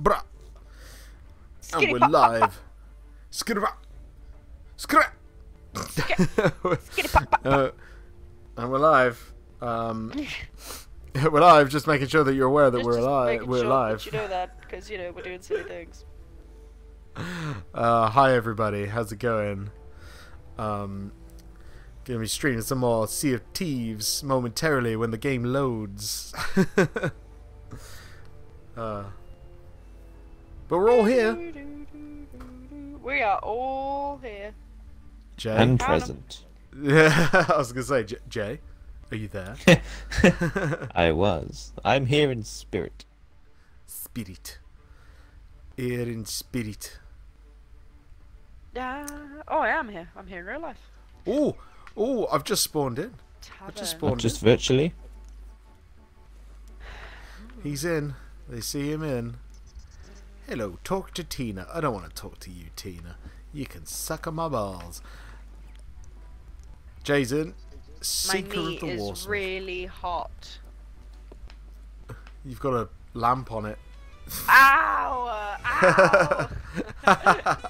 Bruh. And we're live. Skidra. Skra. Skitty pop, pop. Uh, and we're live. Um, we're live, just making sure that you're aware that Just- we're just alive. We're sure live. That you know that because you know we're doing silly things. Uh, hi everybody, how's it going? Um, gonna be streaming some more Sea of Thieves momentarily when the game loads. uh, but we're all here. We are all here. Jay. and um, present. Yeah, I was gonna say, J- Jay, are you there? I was. I'm here in spirit. spirit. Here in spirit. Yeah. Oh, I am here. I'm here in real life. Oh, oh, I've just spawned in. Tavern. just Not spawned just virtually. He's in. They see him in. Hello, talk to Tina. I don't want to talk to you, Tina. You can suck on my balls. Jay's in. My Seeker knee of the is Warsmith. really hot. You've got a lamp on it. Ow! Ow!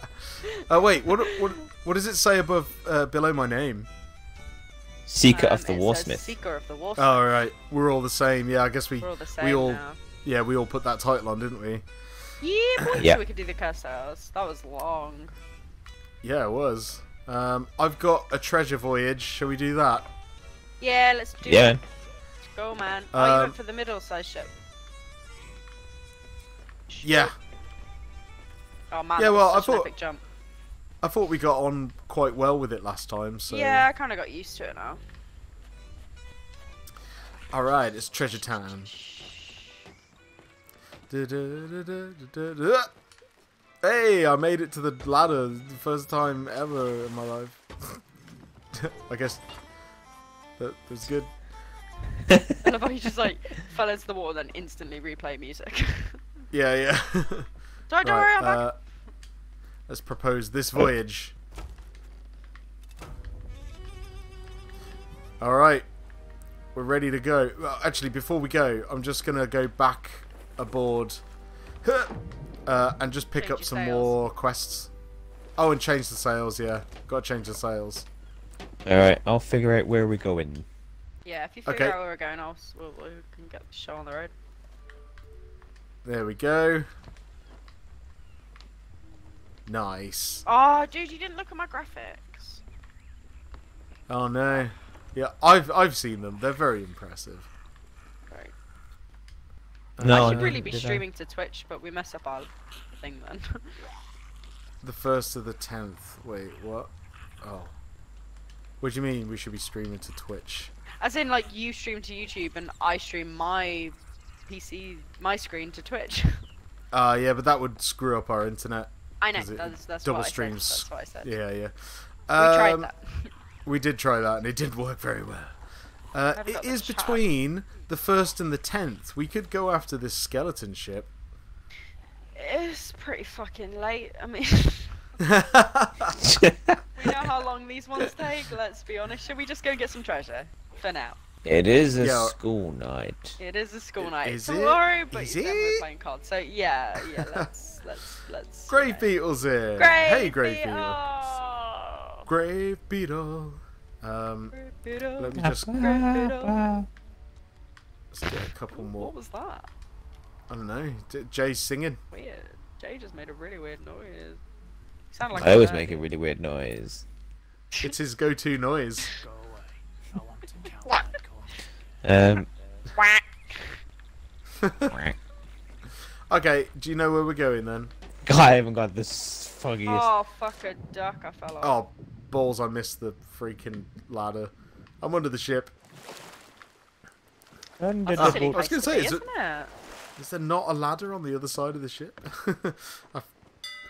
Oh wait, what what what does it say above uh, below my name? Seeker Um, of the it says Warsmith. Seeker of the Warsmith. Oh right, we're all the same. Yeah, I guess we We're all the we all now. yeah we all put that title on, didn't we? Yeah, boy, Yeah. so we could do the curse house. That was long. Yeah, it was. Um, I've got a treasure voyage. Shall we do that? Yeah, let's do Yeah. it. Go, man. Oh, you Um, went for the middle size ship. Yeah, Oh man, Yeah, that well, was I such an thought- epic jump. I thought we got on quite well with it last time. So Yeah, I kind of got used to it now. All right, it's treasure time. Hey, I made it to the ladder the first time ever in my life. I guess that was good. I love how just like fell into the water and then instantly replay music. Yeah, yeah. don't, worry, Right, back. uh, let's propose this voyage. All right, we're ready to go. Well, actually, before we go, I'm just gonna go back aboard uh, and just pick Change up some sails. more quests. Oh, and change the sails. Yeah, got to change the sails. Alright, I'll figure out where we're going. Yeah, if you figure okay. out where we're going, I'll, we'll, we can get the show on the road. There we go. Nice. Oh, dude, you didn't look at my graphics. Oh no. Yeah, I've I've seen them. They're very impressive. Right. No, I should really be did I? streaming to Twitch, but we mess up our thing then. The first to the tenth. Wait, what? Oh. What do you mean we should be streaming to Twitch? As in, like, you stream to YouTube and I stream my PC, my screen to Twitch. Uh yeah, but that would screw up our internet. I know, that's, that's double what streams. I said. That's what I said. Yeah, yeah. We tried Um, that. We did try that and it didn't work very well. Uh, Haven't it got the is chat. between the first and the tenth. We could go after this skeleton ship. It's pretty fucking late. I mean, we know how long these ones take. Let's be honest. Should we just go and get some treasure for now? it is a Yeah. school night. It is a school night is it? tomorrow, but Is you said we're it? playing cards. So yeah, yeah. Let's let's let's. Grave you know. Beetle's here. Grave hey, Grave Beetle. Beetle. Grave Beetle. Um, Grave Beetle. Let me just Grave Beetle. let's get a couple more. What was that? I don't know. D- Jay's singing. Weird. Jay just made a really weird noise. Sound like I always a- make a really weird noise. It's his go-to noise. Um, Quack. Okay, do you know where we're going then? I haven't got this foggiest. Oh fuck a duck! I fell off. Oh, balls! I missed the freaking ladder. I'm under the ship. Under That's the silly I was gonna say, be, is it- isn't it? Is there not a ladder on the other side of the ship? I,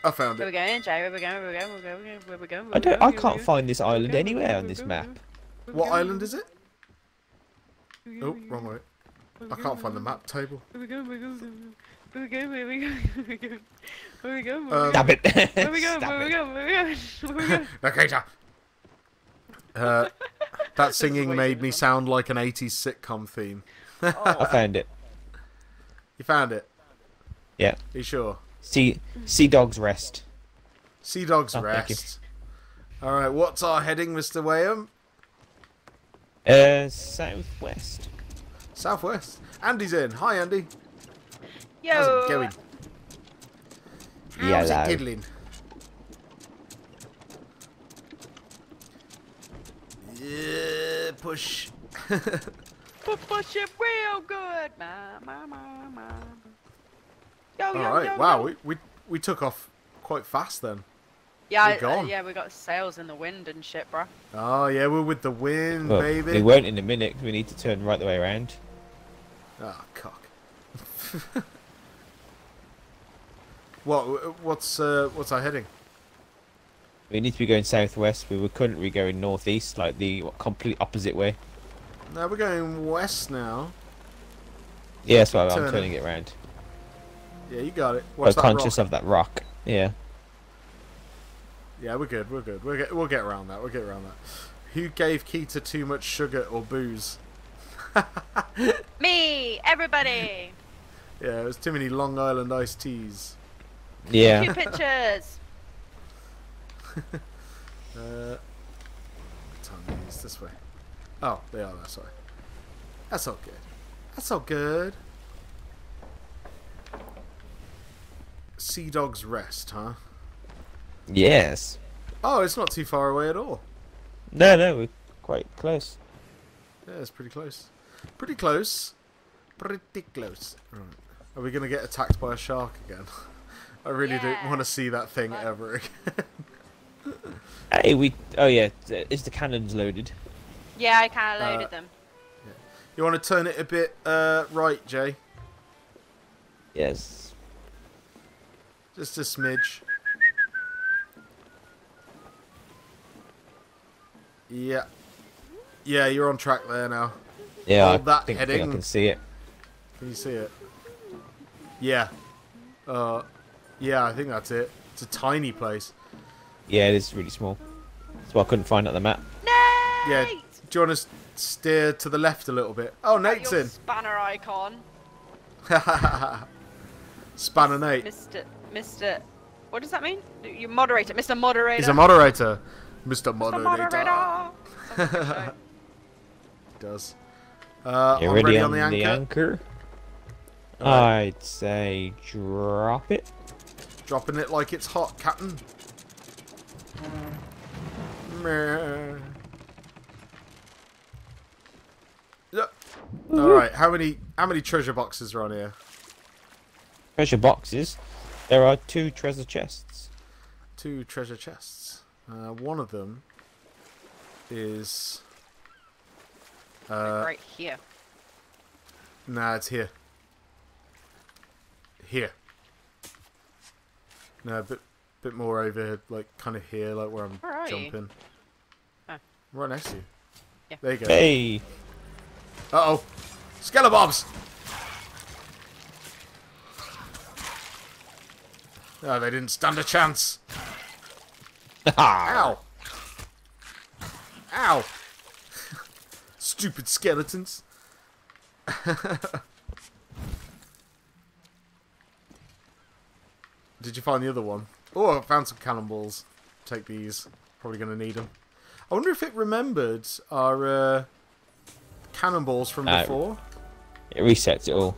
I found it. Where we going, Jay? Where we going? Where we going? Where we going? Where we going? I don't. I can't find this island anywhere on this map. What island is it? Oh, wrong way. I can't find the map table. Where we going? Where we going? Where we going? Where we going? Where we going? Where we going? Um, Stop it! Where we going? Stop Where we it. going? Where we going? Where we going? Locator. Uh, that singing made me sound like an 80s sitcom theme. I found it. You found it. Yeah. Are you sure? Sea Sea Dog's Rest. Sea Dog's Oh. Rest. Alright, what's our heading, Mr. Wayham? Uh, southwest. Southwest. Andy's in. Hi, Andy. Yo. How's it going? How's Yellow. it diddling? Yeah, push. Pu- Push it real good. Ma, ma, ma, ma. Yo, yo, Alright, yo, wow, yo. we, we, we took off quite fast then. Yeah, we're I- uh, gone. yeah, we got sails in the wind and shit, bro. Oh, yeah, we're with the wind, Well, baby. we won't in a minute 'cause we need to turn right the way around. Ah, cock. what? What's uh, what's our heading? We need to be going southwest. We were currently going northeast, like the complete opposite way. No, we're going west now. Yeah, that's why I'm Turn it. turning it around. Yeah, you got it. I'm What's conscious rock? of that rock. Yeah. Yeah, we're good. We're good. We'll get we'll get around that. We'll get around that. Who gave Keita too much sugar or booze? Me, everybody. Yeah, it was too many Long Island iced teas. Two Yeah. pictures. Uh, time these this way. Oh, they are that way. That's all good. That's all good. Sea Dog's Rest, huh? yes. Oh, it's not too far away at all. No, no, we're quite close. Yeah, it's pretty close. Pretty close. Pretty close. Right. Are we going to get attacked by a shark again? I really don't want to see that thing But- ever again. Hey, we. Oh yeah, is the cannons loaded? Yeah, I kind of Uh, loaded them. you want to turn it a bit uh, right, Jay? Yes. Just a smidge. Yeah. Yeah, you're on track there now. Yeah, Hold I that think, think I can see it. Can you see it? Yeah. Uh, yeah, I think that's it. It's a tiny place. Yeah, it is really small. That's why I couldn't find it on the map. Nate! Yeah. Do you want to steer to the left a little bit? Oh, Got Nate's your in. Spanner icon. Spanner Nate. Mr. Mr. What does that mean? You moderator, Mr. Moderator. He's a moderator. Mr. Mr. Moderator. Moderator. Sounds like a show. Does. Uh, You I'm ready, ready on, on the anchor. anchor? Alright. I'd say drop it. Dropping it like it's hot, Captain. Meh. All right. How many how many treasure boxes are on here? Treasure boxes. There are two treasure chests. Two treasure chests. Uh, one of them is. Uh, right here. Nah, it's here. Here. No, a bit, bit more over, like, kind of here, like where I'm Where are you? jumping. Oh. Right next to you. Yeah. There you go. Hey! Uh-oh. Skelebobs! Oh, they didn't stand a chance. Ow! Ow! Stupid skeletons. Did you find the other one? Oh, I found some cannonballs. Take these. Probably going to need them. I wonder if it remembered our uh, cannonballs from Uh, before. It resets it all.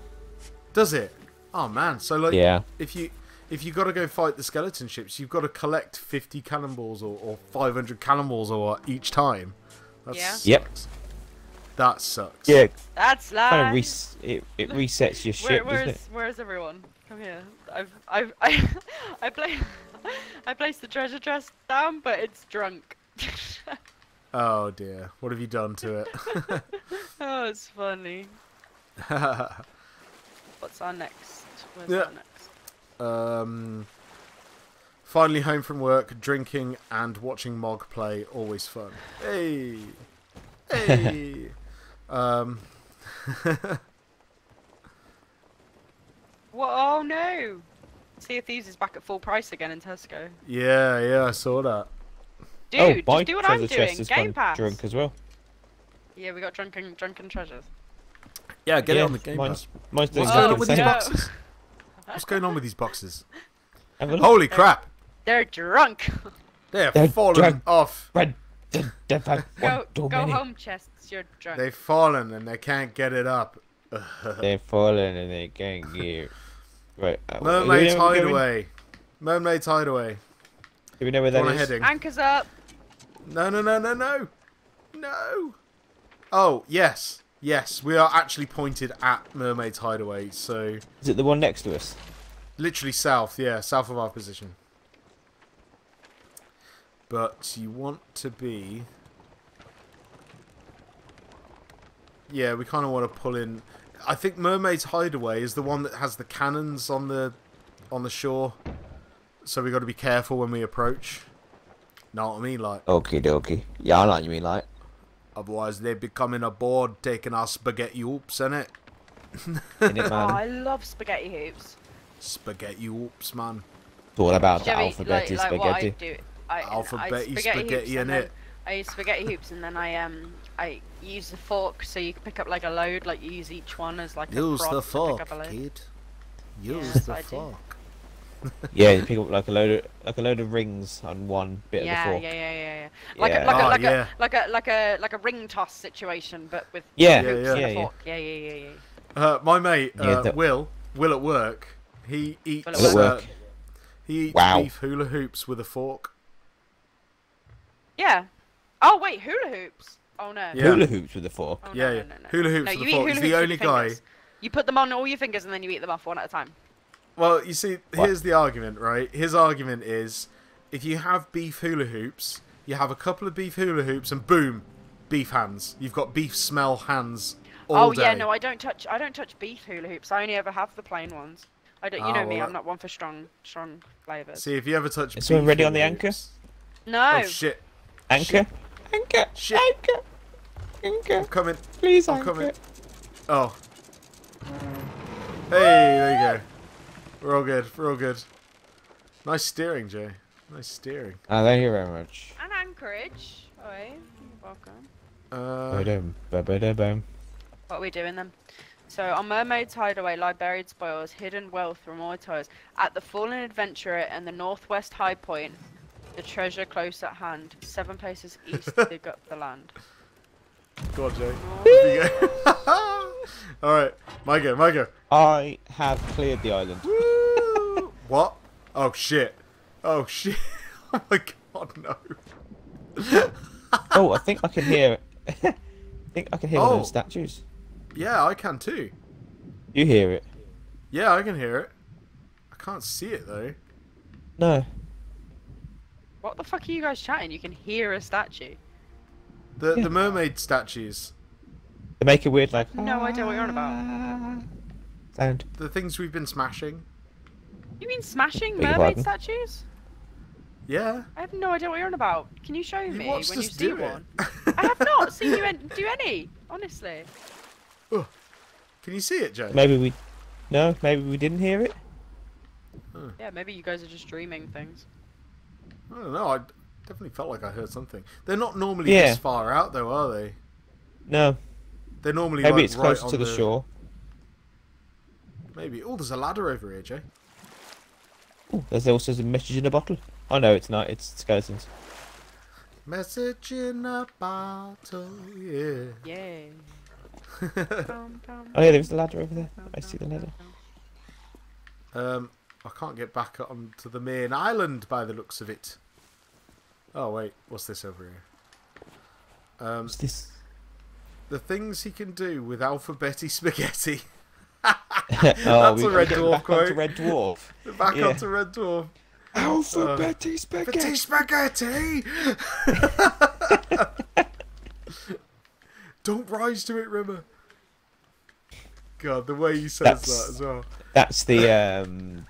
Does it? Oh man! So like, Yeah. if you if you got to go fight the skeleton ships, you've got to collect fifty cannonballs or, or five hundred cannonballs or each time. That Yeah. Yep. That sucks. Yeah, That's kind of res- it, it resets your ship, doesn't where's it? where's everyone? Come here. I've I've I I play I placed the treasure chest down, but it's drunk. Oh dear. What have you done to it? oh, it's funny. What's our next? Where's Yeah. our next? um. Finally home from work, drinking and watching Mog play. Always fun. Hey. Hey. um. What? Oh no! Sea of Thieves is back at full price again in Tesco. Yeah. Yeah. I saw that. Dude, oh, just do what treasure I'm chest doing. has Game gone Pass. drunk as well. Yeah, we got drunken drunken treasures. Yeah. Get yeah, it on the game mine's, pass. mine's doing What's going on exactly with these boxes? What's going on with these boxes? Have a look. Holy crap! They're drunk. They're, They're falling drunk. off. Red, the, the, the, Go, one too go many. home, chests. You're drunk. They've fallen and they can't get it up. They're falling and they can't get. Right. uh, do we Mermaid's know where we're going? Hideaway. Mermaid's Hideaway. Do we know where Go that on is? heading. Anchors up. No, no, no, no, no. No. Oh, yes. Yes, we are actually pointed at Mermaid's Hideaway, so Is it the one next to us? literally south, yeah, south of our position. But you want to be... Yeah, we kind of want to pull in... I think Mermaid's Hideaway is the one that has the cannons on the on the shore. So we got to be careful when we approach. Know what I mean? Like, Okie dokie. Yeah, I know what you mean, like. Otherwise, they'd be coming aboard taking our spaghetti hoops, innit? In it, Oh. I love spaghetti hoops. Spaghetti hoops, man. It's all about the Joey, alphabet like, like what I spaghetti. do. I, Alphabeti I spaghetti, hoops and innit? I use spaghetti hoops and then I um I use the fork so you can pick up like a load. Like you use each one as like a Use prod the to pick fork, up a load. kid. Yeah, Use that's the I fork. Yeah, you pick up like a load of like a load of rings on one bit Yeah, of the fork. yeah, yeah, yeah, yeah. Like Yeah. a like Oh, a like yeah. a like a like a like a ring toss situation, but with Yeah, Yeah, yeah. and yeah, a yeah. fork. Yeah, yeah, yeah, yeah. Uh, my mate, uh, that- Will, Will at work, he eats. Will at uh, work. he eats Wow. beef hula hoops with a fork. Yeah. Oh wait, hula hoops. Oh no. Yeah. Hula hoops with a fork. Oh, Yeah, no, yeah. No, no, no. Hula hoops no, with you a fork. He's the only guy. fingers. You put them on all your fingers and then you eat them off one at a time. Well, you see, What? here's the argument, right? His argument is, if you have beef hula hoops, you have a couple of beef hula hoops, and boom, beef hands. You've got beef smell hands all oh day. yeah, no, I don't touch. I don't touch beef hula hoops. I only ever have the plain ones. I don't. You Oh, know me. well, I'm not one for strong, strong flavors. See, if you ever touch Is beef someone ready on the anchor? hoops- No. Oh shit! Anchor. Anchor. Shit. Anchor. Anchor. I'm coming. Please, I'm anchor. coming. Oh. Hey, there you go. We're all good. We're all good. Nice steering, Jay. Nice steering. Oh, thank you very much. And Anchorage. Oi, welcome. Uh, Ba-dum, ba-ba-da-bum. What are we doing then? So on Mermaid's Hideaway lie buried spoils, hidden wealth from all toys. At the Fallen Adventurer and the Northwest High Point, the treasure close at hand. Seven places east, dig up the land. go on, Jay. Off you go. all right, my go. My go. I have cleared the island. Woo! what? Oh shit! Oh shit! Oh my god, no! oh, I think I can hear. I think I can hear one of Oh. those statues. Yeah, I can too. You hear it? Yeah, I can hear it. I can't see it though. No. What the fuck are you guys chatting? You can hear a statue. The Yeah. the mermaid statues, They make a weird like. No idea what you're on about. Sound. the things we've been smashing. You mean smashing Beg mermaid pardon? statues? Yeah. I have no idea what you're on about. Can you show You me when you see do one? I have not seen you do any, honestly. Can you see it, Joe? Maybe we. No, maybe we didn't hear it. Yeah, maybe you guys are just dreaming things. I don't know. I definitely felt like I heard something. They're not normally Yeah. this far out, though, are they? No. They're normally Maybe like, it's right closer on to the, shore. Maybe. Oh, there's a ladder over here, Jay. Ooh, there's also a message in a bottle. Oh no, it's not. It's skeletons. Message in a bottle, yeah. Yeah. Bum, bum, Oh yeah, there's the ladder over there. I see the ladder. um, I can't get back onto the main island by the looks of it. Oh wait, what's this over here? Um, What's this? the things he can do with alphabetti spaghetti. oh, That's a Red Dwarf back onto quote. Red Dwarf. Back Yeah. onto Red Dwarf. Alphabeti Spaghetti spaghetti! Don't rise to it, Rimmer. God, the way he says That's- that as well. That's the um,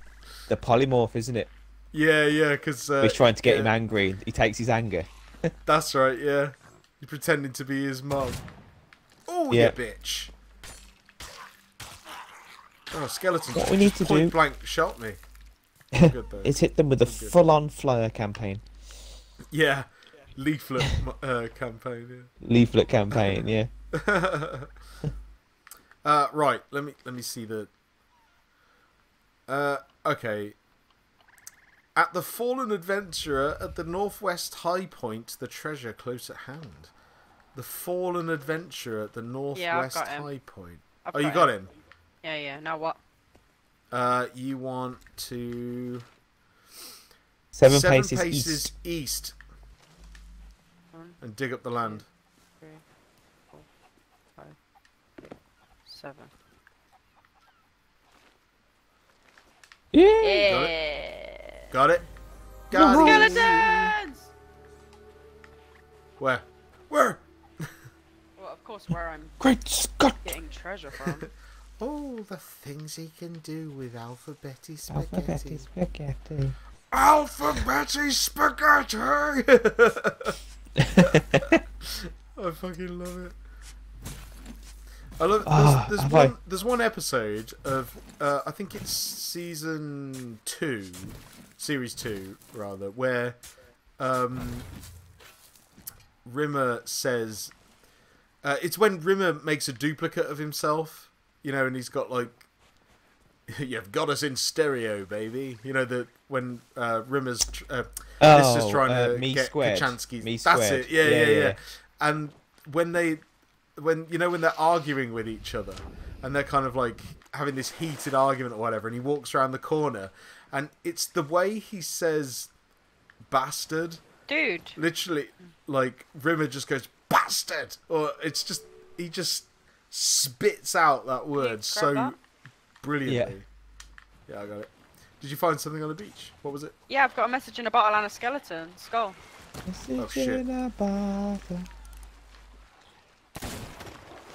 the polymorph, isn't it? Yeah, yeah, because uh, He's trying to get yeah, him angry. He takes his anger. That's right, yeah. He's pretending to be his mum. Oh, Yeah. you bitch. Oh, skeleton. What we need to point do- blank shot me. Good. Is hit them with a full-on flyer campaign, Yeah, leaflet uh, campaign. leaflet campaign. Yeah. Yeah. uh, right. Let me let me see the. Uh, okay. At the fallen adventurer at the northwest high point, the treasure close at hand. The fallen adventurer at the northwest got him. high point. I've oh, you got him. him. Yeah, yeah. Now what? Uh, you want to Seven, paces, east. east and dig up the land. three, four, five, six, seven. Yeah. Yeah. Got it. Got it. Skeletons! Where? Where? Well, of course, where I'm Great Scott! getting treasure from. Oh, the things he can do with alphabeti spaghetti. Alphabet spaghetti. Alphabeti spaghetti! I fucking love it. I love. There's, Ah, there's one. I- There's one episode of. Uh, I think it's season two, series two rather, where um, Rimmer says. Uh, it's when Rimmer makes a duplicate of himself, you know, and he's got like. You've got us in stereo, baby. You know that when uh, Rimmer's tr- uh, Oh, this is trying uh, to me get squared. Me That's squared. it. Yeah, yeah, Yeah, yeah, yeah. And when they, when you know when they're arguing with each other, and they're kind of like having this heated argument or whatever, and he walks around the corner, and it's the way he says "bastard." Dude. Literally, like Rimmer just goes "bastard," or it's just he just spits out that word so that? brilliantly. Yeah. I got it. Did you find something on the beach? What was it? Yeah, I've got a message in a bottle and a skeleton skull. Oh, shit.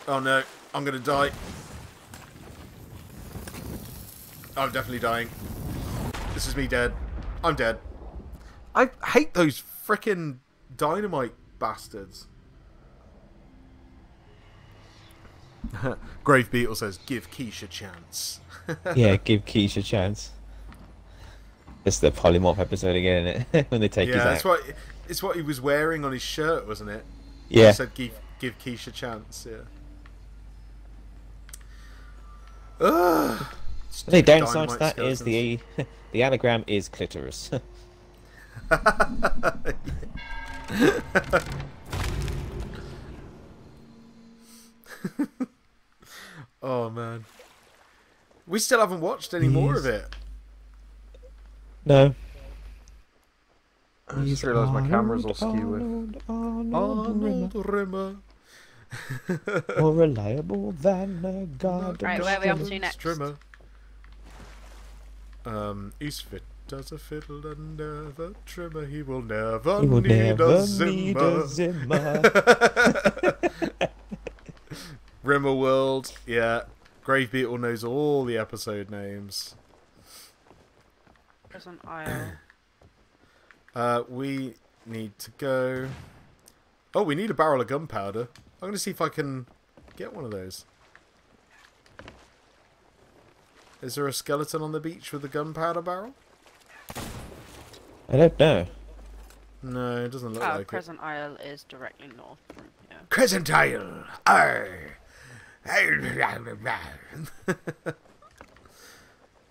Oh no, I'm gonna die. I'm definitely dying. This is me dead. I'm dead. I hate those frickin' dynamite bastards. Grave Beetle says, give Quiche a chance. yeah, give Quiche a chance. It's the polymorph episode again, isn't it? when they take yeah, his that's act. what it's what he was wearing on his shirt, wasn't it? Yeah. He said give give Quiche a chance, yeah. Ugh. The downside to Dynamite that is the the anagram is clitoris. Oh man. We still haven't watched any more of it. no. I just realised my camera's all skewy. Arnold, Arnold Rimmer. More reliable than a god. Right, where are we up to next? Trimmer. Um, he's fit as a fiddle and never trimmer. He will never He will need never a need Zimmer. a Zimmer. Rimmer World, yeah. Grave Beetle knows all the episode names. There's an aisle. Uh, we need to go. Oh, we need a barrel of gunpowder. I'm going to see if I can get one of those. Is there a skeleton on the beach with a gunpowder barrel? I don't know. No, it doesn't look Oh, like it. Crescent Isle is directly north from here. Crescent Isle. Arr.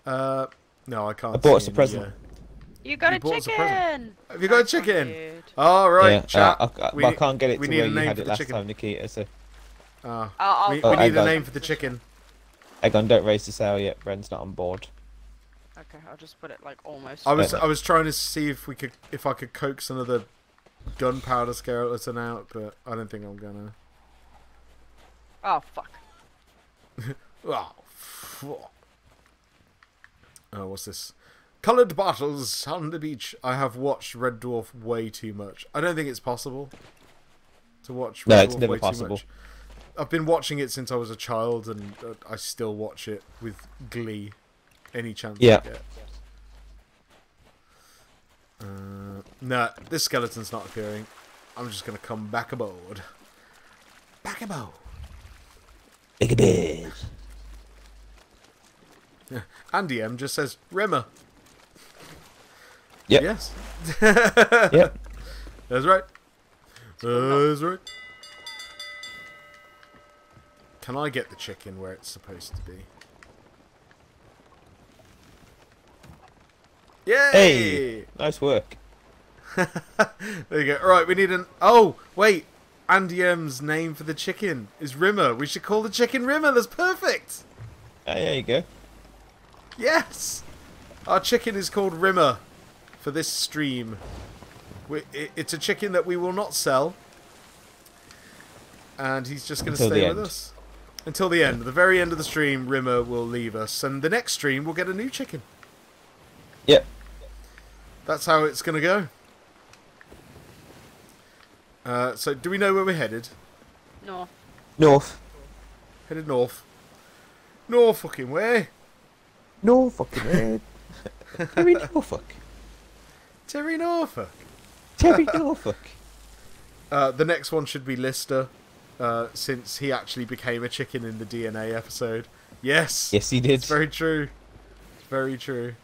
uh, no, I can't. I bought us see a any, present. Uh, You got You a bought a chicken! Have you got a Nice one, chicken? dude. All right, yeah, chat. uh, I, I, We I can't get it we to need where a you had for it the last chicken. time, Nikita. So, Ah, I'll, I'll we, Oh, we I need a name for the chicken. hang on, don't raise the sail yet. Bren's not on board. Okay, I'll just put it like almost. I was I was trying to see if we could if I could coax another gunpowder skeleton out, but I don't think I'm gonna. Oh fuck! Oh, fuck. oh what's this? Coloured bottles on the beach. I have watched Red Dwarf way too much. I don't think it's possible to watch. No, Red it's Dwarf never way too possible. much. I've been watching it since I was a child, and uh, I still watch it with glee. Any chance Yeah. I get. Uh, no, this skeleton's not appearing. I'm just gonna come back aboard. Back aboard. Big a bit. Andy M just says Rimmer. Yep. Yes. Yep. That's right. That's right. Can I get the chicken where it's supposed to be? Yay! Hey, nice work. there you go. All right, we need an. Oh, wait. Andy M's name for the chicken is Rimmer. We should call the chicken Rimmer. That's perfect. Ah, there you go. Yes. Our chicken is called Rimmer for this stream. We, it, it's a chicken that we will not sell. And he's just going to stay with end. us. Until the end. At the very end of the stream, Rimmer will leave us. And the next stream, we'll get a new chicken. Yep. That's how it's going to go. Uh, so, do we know where we're headed? North. North. Headed north. No fucking way. No fucking way. Terry Norfolk. Terry Norfolk. Terry Norfolk. Uh, the next one should be Lister, uh, since he actually became a chicken in the DNA episode. Yes. Yes, he did. It's very true. It's very true.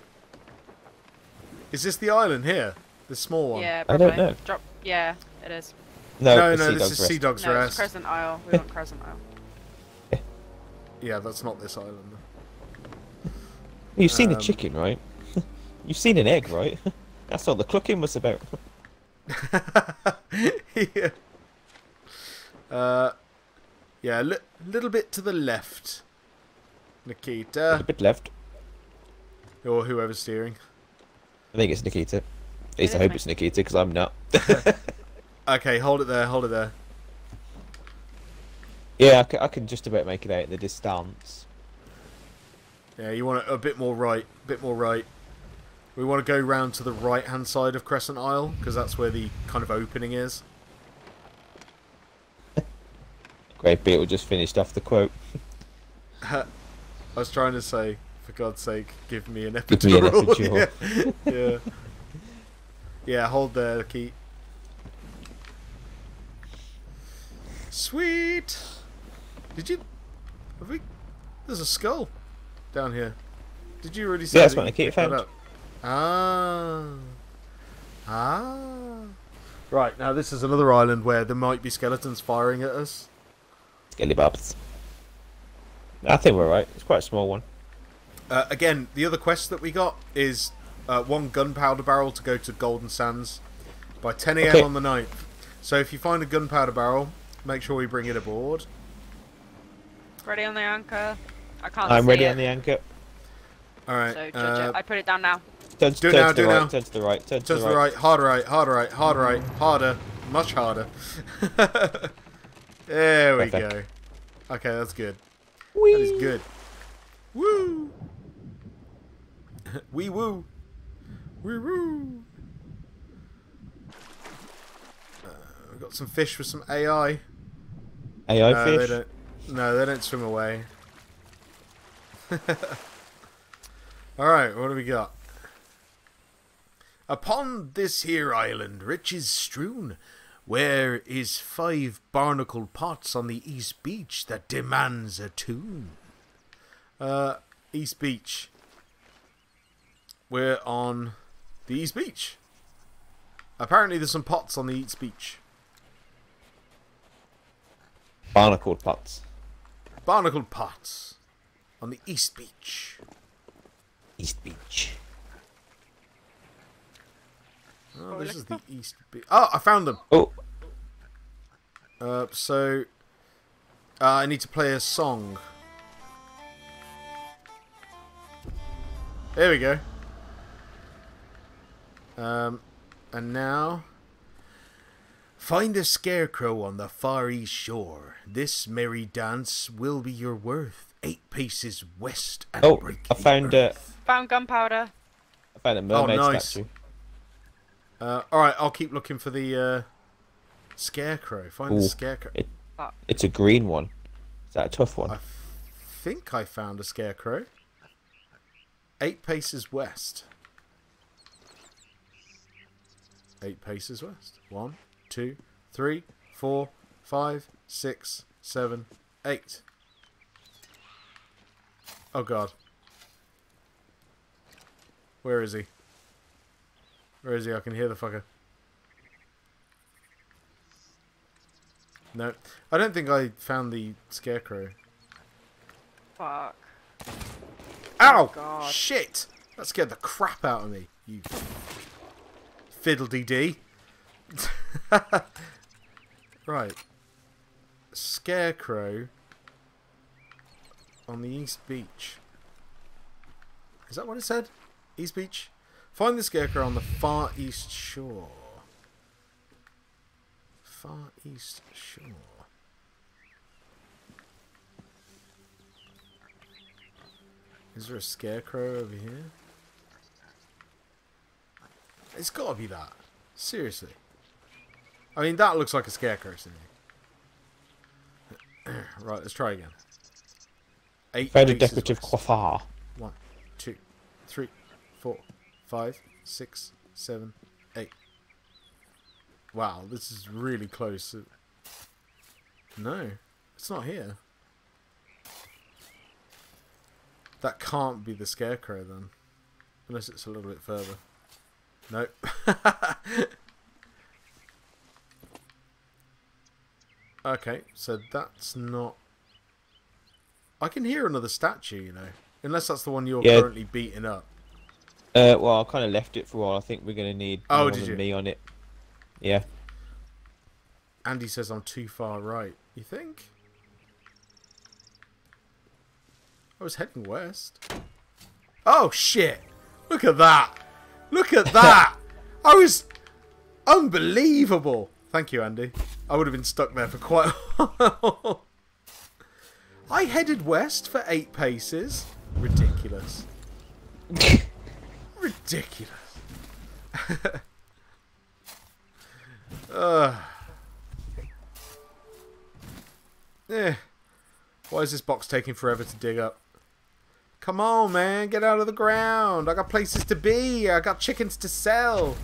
Is this the island here? The small one? Yeah, I don't know. Drop. Yeah, it is. No, No, no, this is Sea Dog's no, it's Rest. Crescent Isle. We want Crescent Isle. Yeah, that's not this island. You've seen Um, a chicken, right? You've seen an egg, right? That's all the clucking was about. yeah. Uh, yeah, a li- little bit to the left, Nikita. a bit left. or whoever's steering. I think it's Nikita. At least I hope me. it's Nikita because I'm not. Okay, hold it there, hold it there. yeah, I can, I can just about make it out in the distance. Yeah, you want it a bit more right, A bit more right. We want to go round to the right-hand side of Crescent Isle because that's where the kind of opening is. Grave Beetle just finished off the quote. I was trying to say, for God's sake, give me an Give me an epidural. epidural. yeah. yeah. Yeah, hold there, Keith. Sweet. Did you? Have we? There's a skull down here. Did you really see? Yeah, that's that what picked found. up? Ah. Ah. Right now, this is another island where there might be skeletons firing at us. Skelly Bobs. I think we're right. It's quite a small one. Uh, again, the other quest that we got is uh, one gunpowder barrel to go to Golden Sands by 10 a.m. Okay. on the 9th. So if you find a gunpowder barrel, make sure we bring it aboard. Ready on the anchor. I can't. I'm see ready it, on the anchor. All right. So judge uh, it. I put it down now. Turn, Do turn now, to the do it right. now. Turn to the right. Turn to the the right. harder right, harder right, harder right, harder, much harder. there we Perfect. go. Okay, that's good. Whee! That is good. Woo! Wee woo! Wee woo! Uh, we've got some fish with some AI. AI no, they fish. don't. No, they don't swim away. All right, what do we got? Upon this here island, riches strewn, where is five barnacle pots on the east beach that demands a tune. Uh, East Beach. We're on the East Beach. Apparently, there's some pots on the East Beach. Barnacled pots. Barnacled pots on the East Beach. East Beach. Oh, this is the East Beach. Oh, I found them. Oh, Uh, so uh, I need to play a song. There we go. Um, and now find a scarecrow on the far east shore. This merry dance will be your worth. Eight paces west and Oh, break I the found, uh, earth. Found gunpowder. I found a mermaid Oh, nice. statue. Uh, all right, I'll keep looking for the uh, scarecrow. Find the scarecrow. It, it's a green one. Is that a tough one? I think I found a scarecrow. Eight paces west. Eight paces west. One, two, three, four, five, six, seven, eight. Oh god. Where is he? Where is he? I can hear the fucker. No. I don't think I found the scarecrow. Fuck. Ow! Oh, God. Shit! That scared the crap out of me. You fiddledy dee. right. Scarecrow on the East Beach. Is that what it said? East Beach? Find the scarecrow on the far east shore. Far east shore. Is there a scarecrow over here? It's gotta be that. Seriously. I mean, that looks like a scarecrow to me. right, let's try again. Eight Very decorative coiffure. One, two, three, four, five, six, seven, eight. Wow, this is really close. No, it's not here. That can't be the scarecrow then. Unless it's a little bit further. Nope. okay, so that's not... I can hear another statue, you know. Unless that's the one you're Yeah. currently beating up. Uh, well, I kind of left it for a while. I think we're going to need Oh, more did than you? me on it. Yeah. Andy says I'm too far right. You think? I was heading west. Oh shit! Look at that! Look at that! I was unbelievable. Thank you, Andy. I would have been stuck there for quite a while. I headed west for eight paces. Ridiculous. Ridiculous. Ugh. Eh. Why is this box taking forever to dig up? Come on, man. Get out of the ground. I got places to be. I got chickens to sell.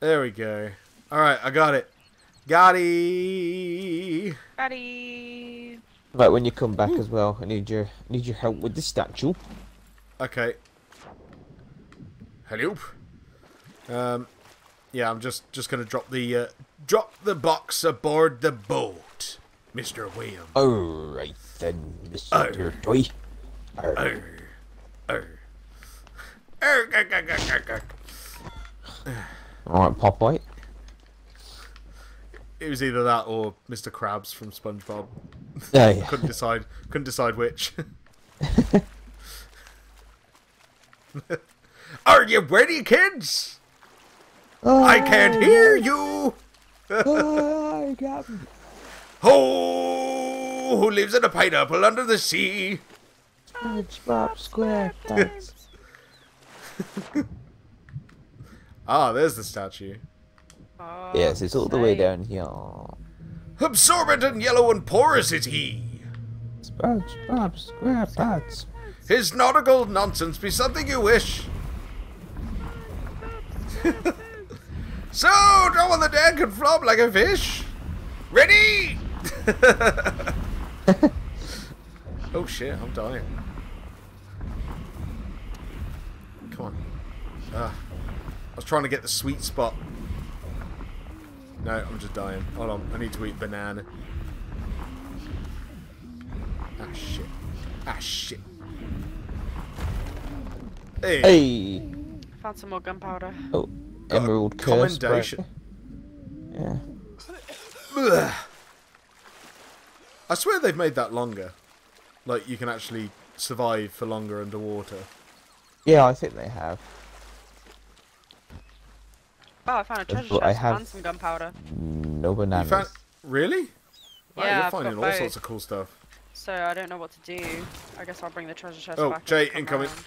There we go. Alright, I got it. Got it. Ready. Right, when you come back as well, I need your need your help with the statue. Okay. Hello. Um, yeah, I'm just just gonna drop the uh, drop the box aboard the boat, Mister William. Alright then, Mr. Toy. Arr. Arr, arr. Arr, gah, gah, gah, gah, gah. Alright, Popeye. It was either that or Mr. Krabs from SpongeBob. Oh, yeah. couldn't decide. Couldn't decide which. Are you ready, kids? I can't hear you. Oh, got me. Ho! Who lives in a pineapple under the sea? SpongeBob SquarePants. Ah, there's the statue. Oh, Yes, it's all the way down here. Absorbent and yellow and porous is he. SpongeBob SquarePants. His nautical nonsense be something you wish. so, drop on the deck and flop like a fish. Ready? oh shit, I'm dying. Come on. Ah, I was trying to get the sweet spot. No, I'm just dying. Hold on, I need to eat banana. Ah shit. Ah shit. Hey. Hey! Found some more gunpowder. Oh, Got a Emerald Curse. commendation. Yeah. I swear they've made that longer. Like you can actually survive for longer underwater. Yeah, I think they have. Oh, I found a treasure But I chest have- and some gunpowder. No You bananas. found really? Wow, Yeah, you're I've finding got all both. sorts of cool stuff. So I don't know what to do. I guess I'll bring the treasure chest Oh, back. and Jay, incoming. round.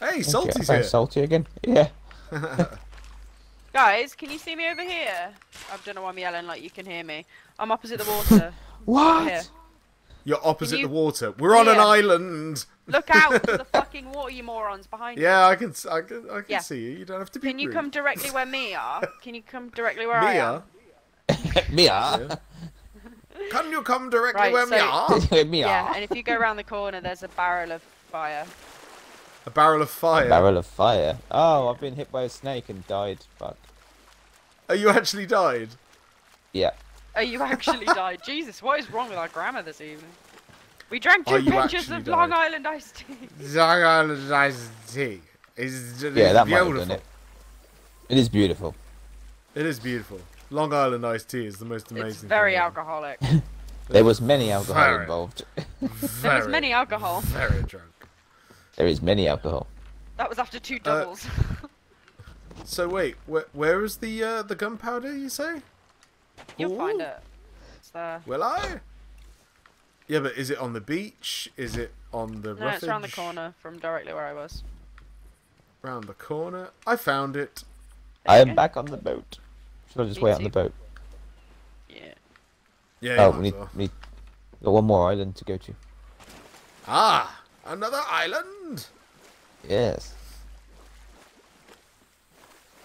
Hey, Okay, Salty's here. Salty again. Yeah. Guys, can you see me over here? I don't know why I'm yelling like you can hear me. I'm opposite the water. What? You're opposite you- the water. We're on an island. Look out for the fucking water, you morons behind you. Yeah, I can, s- I can, I can Yeah. see you. You don't have to be Can you rude. come directly where me are? Can you come directly where I am? Mia? Mia. Yeah. Can you come directly Right, where so- Mia? Mia. Yeah, and if you go around the corner, there's a barrel of fire. A barrel of fire. Barrel of fire. Oh, I've been hit by a snake and died. Fuck. Oh, you actually died. Yeah. Oh, you actually died. Jesus, what is wrong with our grammar this evening? We drank Are two you pinches actually of Long? Island iced tea. Long Island iced tea. Is Yeah, that might have beautiful. done it. It is beautiful. It is beautiful. Long Island iced tea is the most amazing. It's very alcoholic. There was many alcohol Very. involved. There was many alcohol. Very drunk. There is many alcohol. That was after two Uh, doubles. So wait, where, where is the uh, the gunpowder? You say? You'll find it. It's there. Will I? Yeah, but is it on the beach? Is it on the No, roughage? it's around the corner from directly where I was. Round the corner. I found it. I am go. back on the boat. Should I just Me wait on the boat? Yeah. Yeah. oh, we need, well. we need got one more island to go to. Ah, another island. Yes.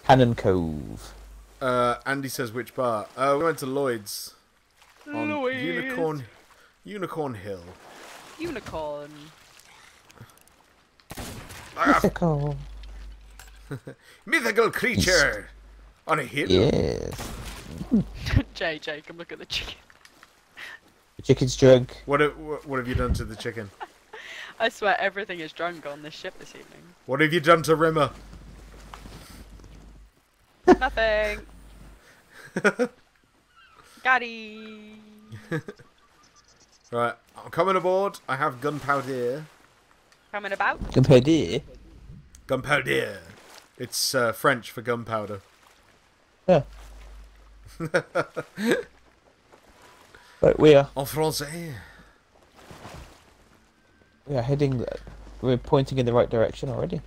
Cannon Cove. Uh, Andy says which bar? Uh, we went to Lloyd's on Louise. Unicorn Unicorn Hill. Unicorn. Mythical. Mythical creature on a hill. Yes. JJ, come look at the chicken. The chicken's drunk. What, have, what what have you done to the chicken? I swear everything is drunk on this ship this evening. What have you done to Rimmer? Nothing. Gaddy. Right, I'm coming aboard. I have gunpowder. Coming about. Compared here. Gunpowder. It's uh, French for gunpowder. Yeah. But we are En français. We are heading. We're pointing in the right direction already.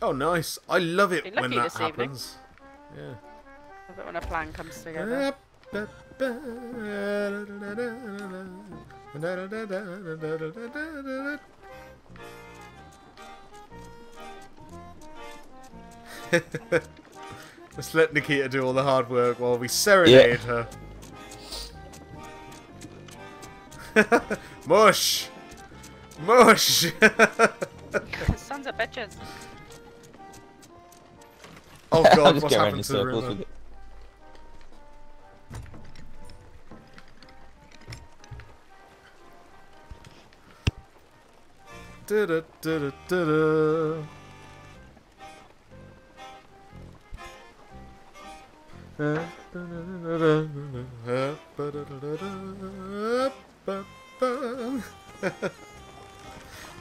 Oh, nice. I love it Been when that this evening. happens. Yeah. Love it when a plan comes together. Let's let Nikita do all the hard work while we serenade her. Mush! Mush! Sons of bitches. oh I'll god, just what's around happened in to the circles river? with it. Du-du-du-du-du-du.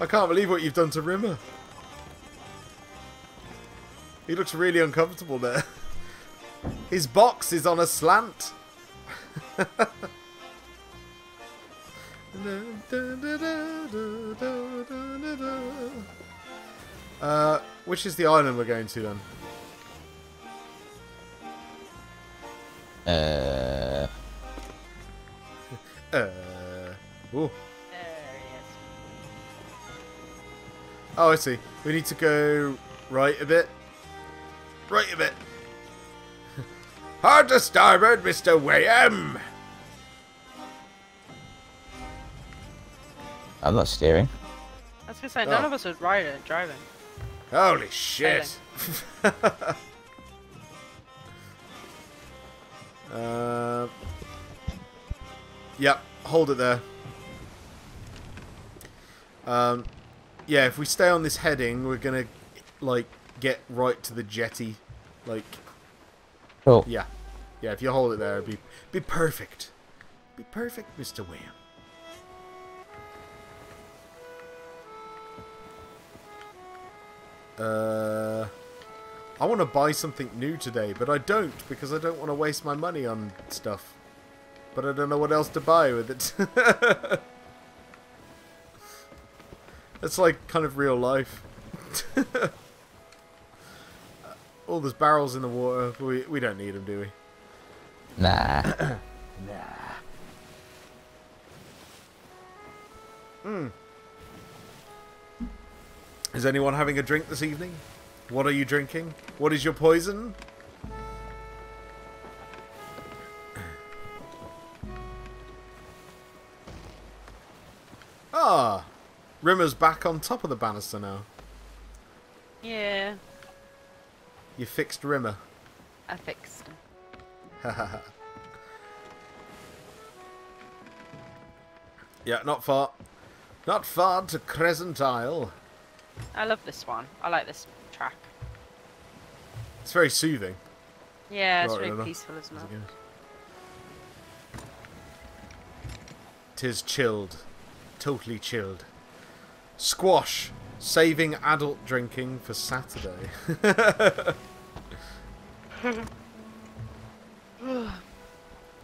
I can't believe what you've done to Rimmer. He looks really uncomfortable there. His box is on a slant. Uh, which is the island we're going to then? Uh, Oh, I see. We need to go right a bit. Right a bit. Hard to starboard, Mr. Wham! I'm not steering. I was gonna say, none Oh. of us are riding, driving. Holy shit. uh, yep, hold it there. Um, yeah, if we stay on this heading, we're gonna like get right to the jetty. Like, Cool. yeah, yeah. If you hold it there, it'd be be perfect. Be perfect, Mister Wham. Uh, I want to buy something new today, but I don't because I don't want to waste my money on stuff. But I don't know what else to buy with it. It's like kind of real life. All those barrels in the water, we we don't need them, do we? Nah. nah. Hmm. Is anyone having a drink this evening? What are you drinking? What is your poison? Ah, Rimmer's back on top of the banister now. Yeah, You fixed Rimmer. I fixed him. yeah, not far. Not far to Crescent Isle. I love this one. I like this track. It's very soothing. Yeah, it's very really peaceful, as well. Tis chilled. Totally chilled. Squash. Saving adult drinking for Saturday.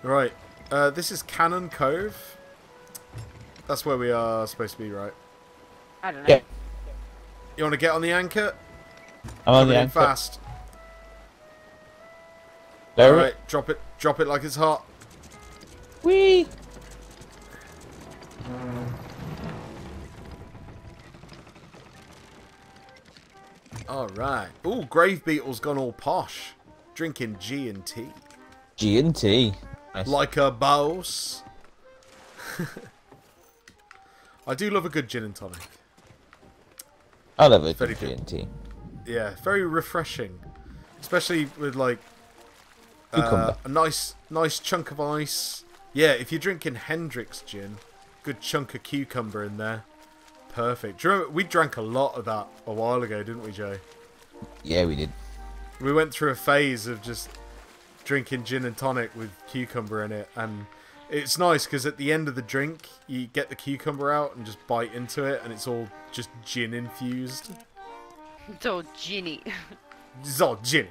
right. Uh, this is Cannon Cove. That's where we are supposed to be, right? I don't know. Yeah. You want to get on the anchor? I'm on Coming the anchor. fast. Lower Alright, it. drop it. Drop it like it's hot. Whee! Alright. Ooh, Grave Beetle's gone all posh. Drinking G and T. G and T. Nice. Like a boss. I do love a good gin and tonic. I love it. Very good. and T. Yeah, very refreshing. Especially with like uh, a nice nice chunk of ice. Yeah, if you're drinking Hendrick's gin, good chunk of cucumber in there. Perfect. Do you remember, we drank a lot of that a while ago, didn't we, Joe? Yeah, we did. We went through a phase of just drinking gin and tonic with cucumber in it, and it's nice because at the end of the drink, you get the cucumber out and just bite into it, and it's all just gin infused. It's all ginny. It's all gin.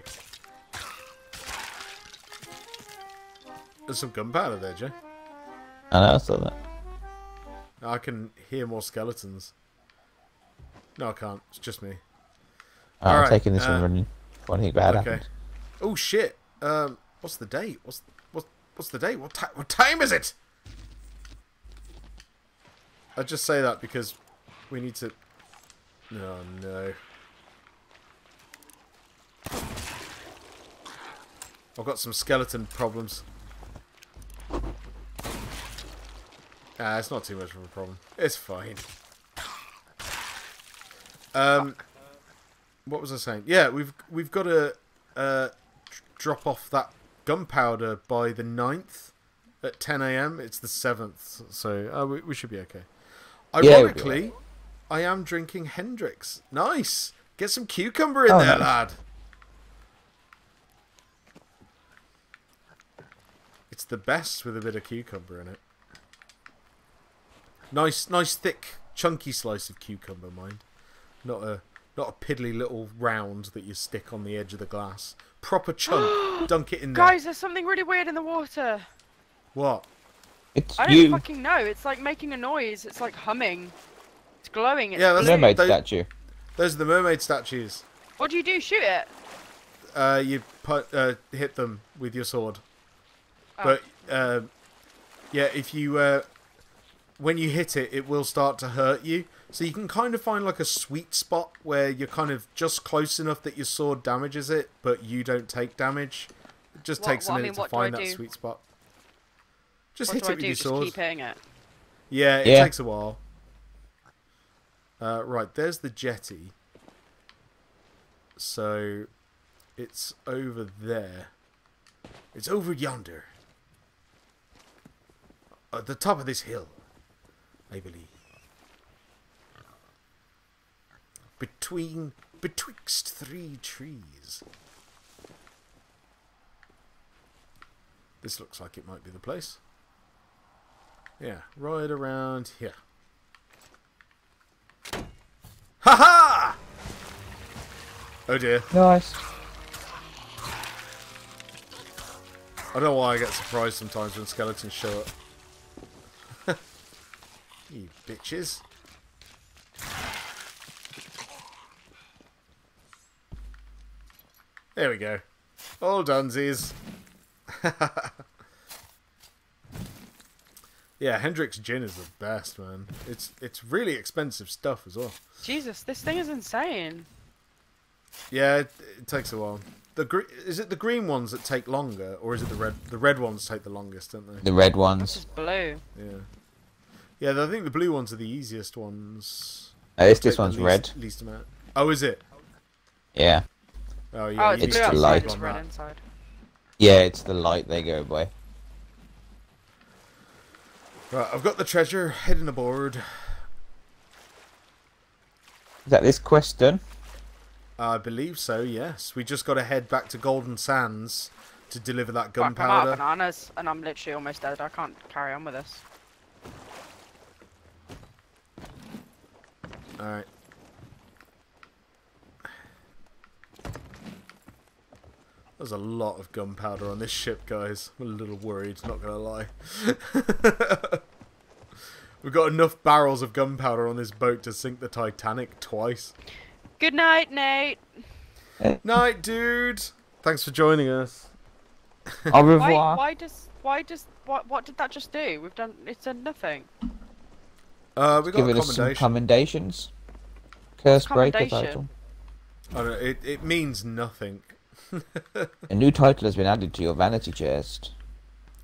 There's some gunpowder there, Joe. I know, I saw that. I can hear more skeletons. No, I can't. It's just me. Oh, I'm Alright, taking this uh, one running. What bad okay. happened? Oh shit. Um, what's the date? What's what? What's the date? What time? What time is it? I just say that because we need to. No, no. I've got some skeleton problems. Ah, it's not too much of a problem. It's fine. Um, what was I saying? Yeah, we've we've got to uh, drop off that gunpowder by the 9th at 10 a.m. It's the 7th, so uh, we, we should be okay. we'll be Ironically, I am drinking Hendrick's. Nice. Get some cucumber in Oh, there, nice. lad. It's the best with a bit of cucumber in it. Nice, nice, thick, chunky slice of cucumber, mind. Not a, not a piddly little round that you stick on the edge of the glass. Proper chunk. Dunk it in there. Guys, there's something really weird in the water. What? It's I don't you, fucking know. It's like making a noise. It's like humming. It's glowing. It's Yeah, that's- blue. mermaid They- statue. Those are the mermaid statues. What do you do? Shoot it? Uh, you put uh, hit them with your sword. Oh. But uh, yeah, if you uh, when you hit it, it will start to hurt you. So you can kind of find like a sweet spot where you're kind of just close enough that your sword damages it, but you don't take damage. It just What- takes a what- I minute mean, to what do I find that do? sweet spot. Just what hit do I it with do? your Just sword. keep hitting it. Yeah, it Yeah. takes a while. Uh, right, there's the jetty. So, it's over there. It's over yonder. At the top of this hill, I believe. Between, betwixt three trees. This looks like it might be the place. Yeah, right around here. Ha ha! Oh dear. Nice. I don't know why I get surprised sometimes when skeletons show up. You bitches. There we go. All dunsies. yeah, Hendrick's gin is the best, man. It's it's really expensive stuff as well. Jesus, this thing is insane. Yeah, it, it takes a while. The gre- is it the green ones that take longer, or is it the red? The red ones take the longest, don't they? The red This ones. is blue. Yeah. Yeah, I think the blue ones are the easiest ones. Uh, this this one's least, red. Least amount. Oh, is it? Yeah. Oh, yeah. oh, you it's need blue to too outside. light. It's red inside. Yeah, it's the light they go by. Right, I've got the treasure hidden aboard. Is that this quest done? I believe so. Yes, we just got to head back to Golden Sands to deliver that Fuck, I'm out of gunpowder. bananas, and I'm literally almost dead. I can't carry on with this. All right. There's a lot of gunpowder on this ship, guys. I'm a little worried, not gonna lie. We've got enough barrels of gunpowder on this boat to sink the Titanic twice. Good night, Nate. Night, dude. Thanks for joining us. Au Why? Why does? Why does? What? What did that just do? We've done. It's done nothing. Uh, we got Giving a us some commendations. Curse breaker Commendation? title. Oh, no, it it means nothing. A new title has been added to your vanity chest.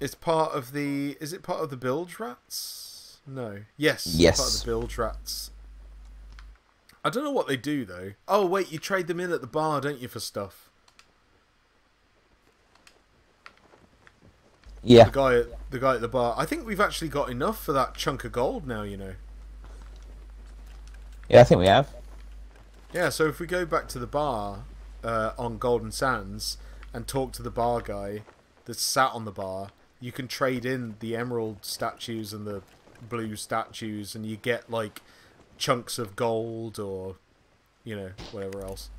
It's part of the. Is it part of the bilge rats? No. Yes. it's Yes. Part of the bilge rats. I don't know what they do though. Oh wait, you trade them in at the bar, don't you, for stuff? Yeah. The guy at the guy at the bar. I think we've actually got enough for that chunk of gold now. You know. Yeah, I think we have. Yeah. So if we go back to the bar uh, on Golden Sands and talk to the bar guy that's sat on the bar, you can trade in the emerald statues and the blue statues, and you get like chunks of gold or you know whatever else.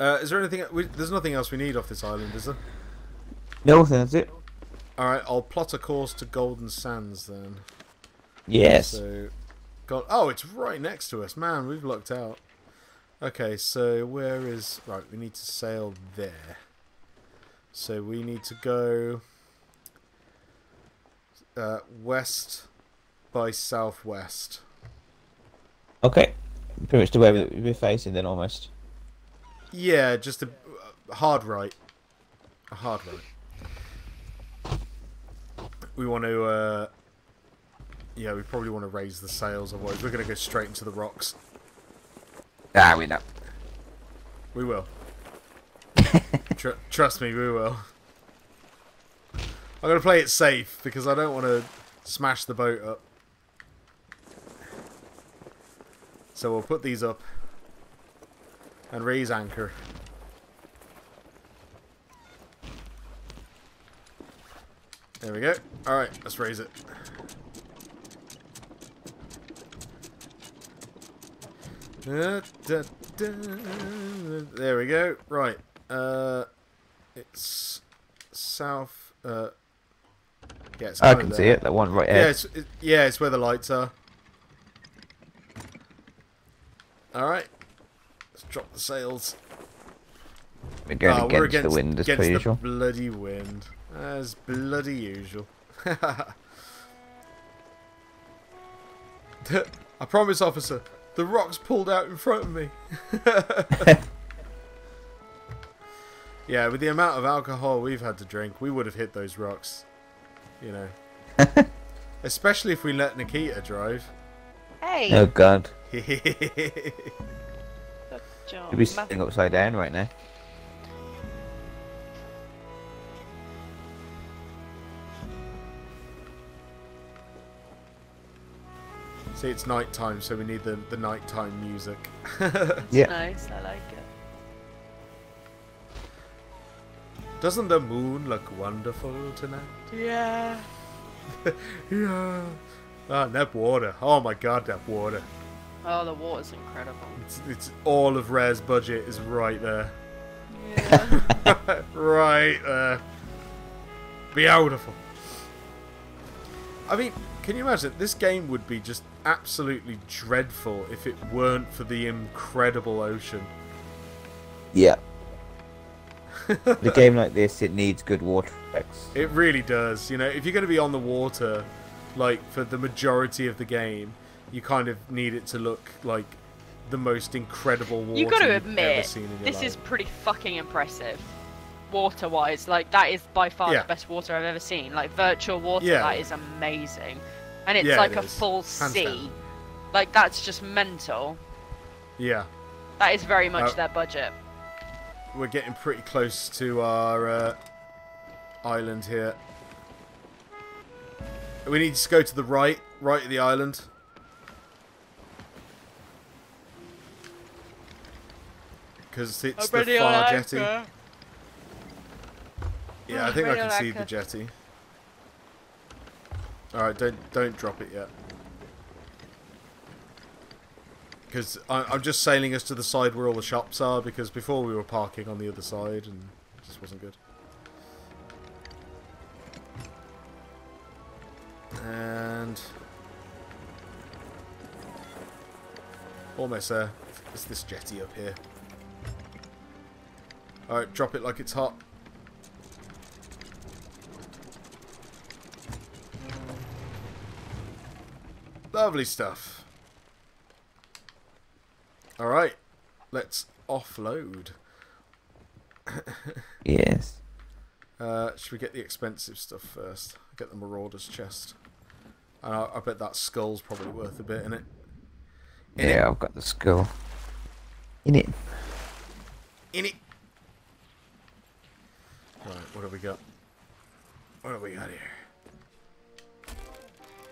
Uh, is there anything? We, there's nothing else we need off this island, is there? No, that's it. All right, I'll plot a course to Golden Sands then. Yes. So, God, oh, it's right next to us, man. We've lucked out. Okay, so where is right? We need to sail there. So we need to go uh, west by southwest. Okay. Pretty much the way we're facing then almost. Yeah, just a, a hard right. A hard right. We want to. Uh, yeah, we probably want to raise the sails, otherwise we're going to go straight into the rocks. Ah, we know. We will. Tr- trust me, we will. I'm gonna play it safe because I don't want to smash the boat up. So we'll put these up and raise anchor. There we go. All right, let's raise it. Da, da, da. There we go. Right. Uh, it's south. Uh, yeah, it's I can see it. That one right Yeah, there. it's, it, yeah, it's where the lights are. All right. Let's drop the sails. We're going Ah, against, the wind as per usual. the bloody wind, as bloody usual. I promise, officer. The rocks pulled out in front of me. yeah, with the amount of alcohol we've had to drink, we would have hit those rocks. You know. Especially if we let Nikita drive. Hey. Oh god. Good job. You'll be sitting upside down right now. See, it's night time, so we need the, the nighttime music. Yeah. Nice. I like it. Doesn't the moon look wonderful tonight? Yeah. Yeah. Ah, that water. Oh my god, that water. Oh, the water's incredible. It's, it's all of Rare's budget is right there. Yeah. right there. Beautiful. I mean, can you imagine? This game would be just absolutely dreadful if it weren't for the incredible ocean. Yeah. the game like this, it needs good water effects. It really does. You know, if you're going to be on the water, like for the majority of the game, you kind of need it to look like the most incredible water you got to you've ever admit, seen in your this life. is pretty fucking impressive. Water wise, like that is by far Yeah. the best water I've ever seen. Like virtual water, Yeah. that is amazing and it's yeah, like it a is. full Hands C. Down. Like that's just mental. Yeah. That is very much uh, their budget. We're getting pretty close to our uh, island here. We need to go to the right, right of the island. Because it's the far jetty. Yeah, I think I can see the jetty. All right, don't don't drop it yet. Because I'm just sailing us to the side where all the shops are. Because before we were parking on the other side, and it just wasn't good. And almost there. It's this jetty up here. All right, drop it like it's hot. Lovely stuff. Alright, let's offload. Yes. Uh, should we get the expensive stuff first? Get the Marauder's chest. And I, I bet that skull's probably worth a bit in it. In Yeah, I've got the skull. In it. In it! Right, what have we got? What have we got here?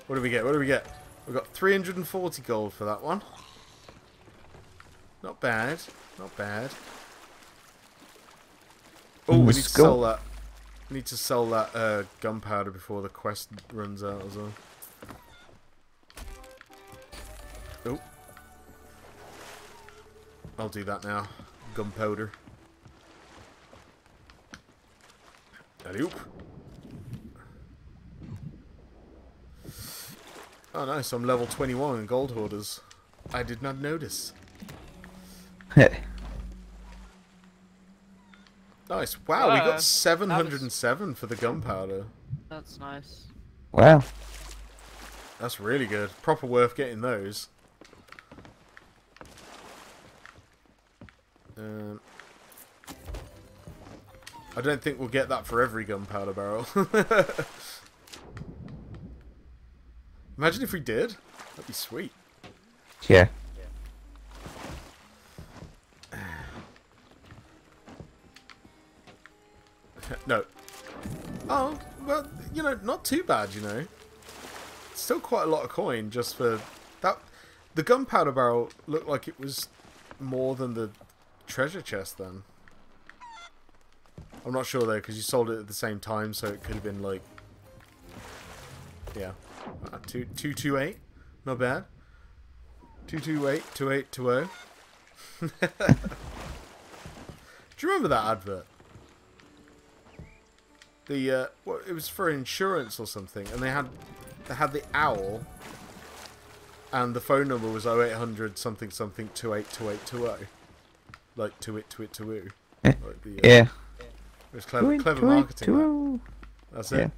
What do we get? What do we get? We've got 340 gold for that one. Not bad. Not bad. Oh, we need to sell that. We need to sell that uh, gunpowder before the quest runs out as well. Oh. I'll do that now. Gunpowder. Alley-oop. Oh nice, I'm level 21 in gold hoarders. I did not notice. Hey. Nice. Wow, we Uh, got 707 for the gunpowder. That's nice. wow. That's really good. Proper worth getting those. Um, I don't think we'll get that for every gunpowder barrel. Imagine if we did. That'd be sweet. Yeah. no. Oh, well, you know, not too bad, you know. Still quite a lot of coin just for that. The gunpowder barrel looked like it was more than the treasure chest then. I'm not sure though, because you sold it at the same time, so it could have been like. Yeah. Uh, two, two, two, eight. Not bad. Two, two, eight, two, eight, two, oh. Do you remember that advert? The uh, what, it was for insurance or something, and they had they had the owl, and the phone number was 0800 something something two eight two eight two oh, like to it to it to oo. Eh, Like the, uh, Yeah. It was clever, clever marketing. that. tweet. That's Yeah.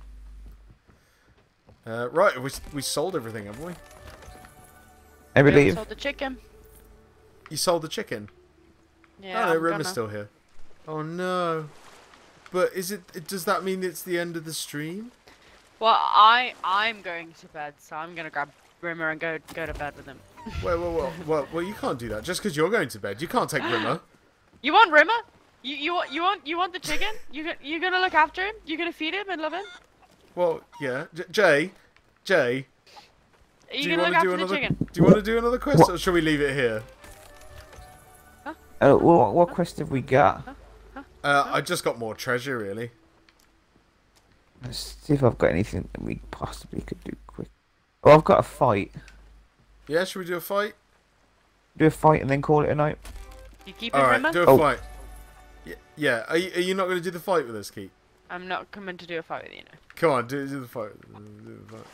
It. Uh, right, we we sold everything, haven't we? I We haven't believe. sold the chicken. You sold the chicken. Yeah, oh no, I'm Rimmer's gonna. still here. Oh no. But is it? Does that mean it's the end of the stream? Well, I I'm going to bed, so I'm gonna grab Rimmer and go go to bed with him. Well, well, well, well, well you can't do that. Just because you're going to bed, you can't take Rimmer. You want Rimmer? You you want you want you want the chicken? You go- you gonna look after him? You're gonna feed him and love him? Well, yeah. J- Jay, Jay, Are you do you gonna want look to do after the another? chicken? Do you want to do another quest, What? or shall we leave it here? Oh, what, what quest have we got? Uh, I just got more treasure, really. Let's see if I've got anything that we possibly could do quick. Oh, I've got a fight. Yeah, should we do a fight? Do a fight and then call it a night. You keep All it, right, Rimmer? do a Oh. fight. Yeah, yeah. Are you, are you not going to do the fight with us, Keith? I'm not coming to do a fight with you. No. Come on, do, do the fight. Do the fight.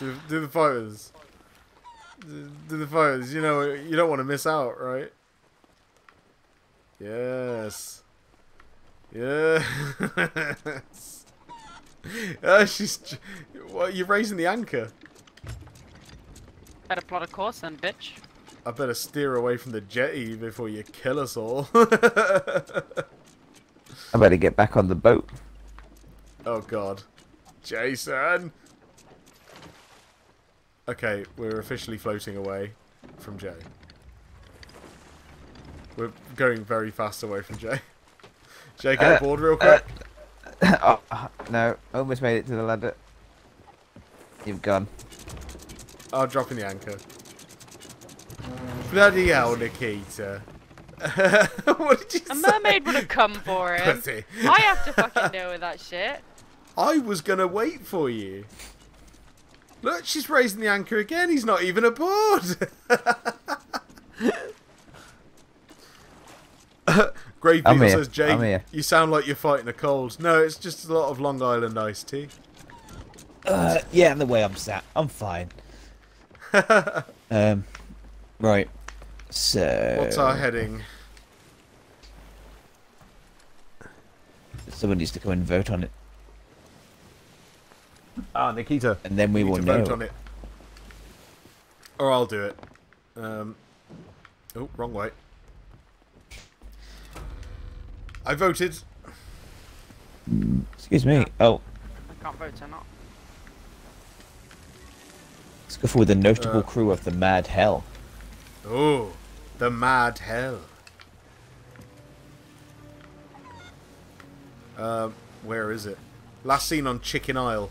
Do, do the fight with us. Do, do the fight with us. You know, you don't want to miss out, right? Yes. Yes. oh, she's. j- What? You're raising the anchor. Better plot a course then, bitch. I better steer away from the jetty before you kill us all. I better get back on the boat. Oh God, Jason. Okay, we're officially floating away from Jay. We're going very fast away from Jay. Jay, get Uh, aboard real quick. oh, no, almost made it to the ladder. You've gone. I'm dropping the anchor. Bloody hell, Nikita. what did you say? A say? mermaid would have come for him. Pussy. I have to fucking deal with that shit. I was gonna wait for you. Look, she's raising the anchor again. He's not even aboard. Grey I'm Beetle here, says, Jake, you sound like you're fighting a cold. No, it's just a lot of Long Island iced tea. Uh, yeah, and the way I'm sat, I'm fine. um, right. So. What's our heading? Someone needs to come and vote on it, Ah, Nikita. and then we need will know. vote on it. Or I'll do it. Um, oh, wrong way. I voted. Excuse me. Oh, I can't vote or not. let's go for the notable Uh, crew of the Mad Hell. Oh, the mad hell. Um, where is it? Last seen on Chicken Isle.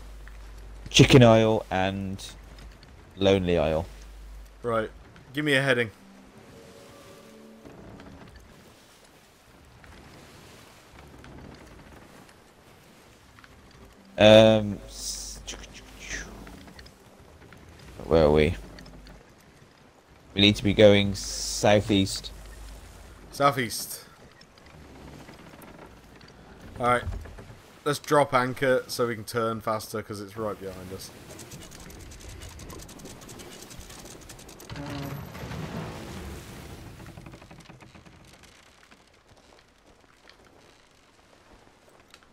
Chicken Isle and Lonely Isle. Right. Give me a heading. Um, where are we? We need to be going southeast. Southeast. Alright. Let's drop anchor so we can turn faster because it's right behind us.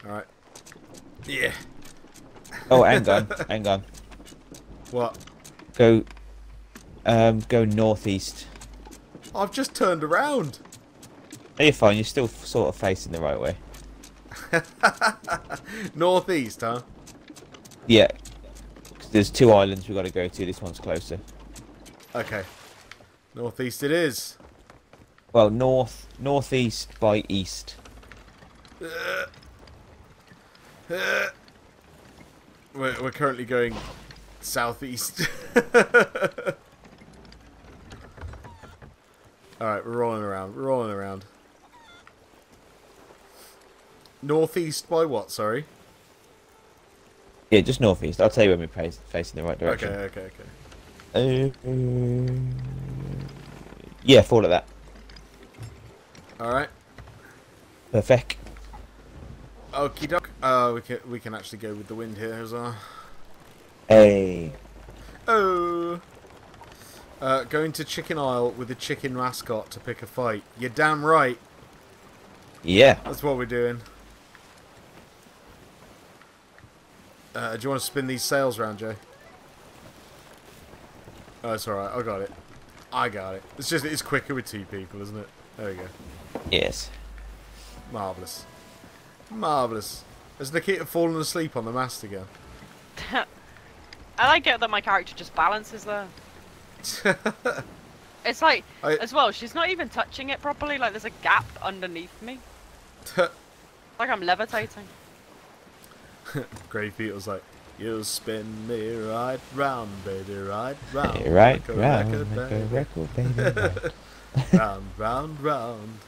Alright. Yeah. Oh, hang on, hang on. What? Go, um, go northeast. I've just turned around. Oh, you're fine. You're still sort of facing the right way. Northeast, huh? Yeah. There's two islands we've got to go to. This one's closer. Okay. Northeast it is. Well, north, northeast by east. We're, we're currently going southeast. Alright, we're rolling around. We're rolling around. Northeast by what, sorry? Yeah, just northeast. I'll tell you when we're facing the right direction. okay, okay. Uh, um, yeah, follow that. Alright. Perfect. Okie doke. Uh, we can, we can actually go with the wind here as well. Hey. Oh. Uh, going to Chicken Isle with a chicken mascot to pick a fight. You're damn right. Yeah. That's what we're doing. Uh, do you want to spin these sails round, Joe? Oh, it's alright. I got it. I got it. It's just, it's quicker with two people, isn't it? There we go. Yes. Marvellous. Marvellous. Has Nikita fallen asleep on the mast again? I like it that my character just balances there. It's like, I- as well, she's not even touching it properly. Like, there's a gap underneath me. Like I'm levitating. Grey Feet was like, You spin me right round, baby, right round. Hey, right, like round, record, like baby. record, baby. right. round, round, round.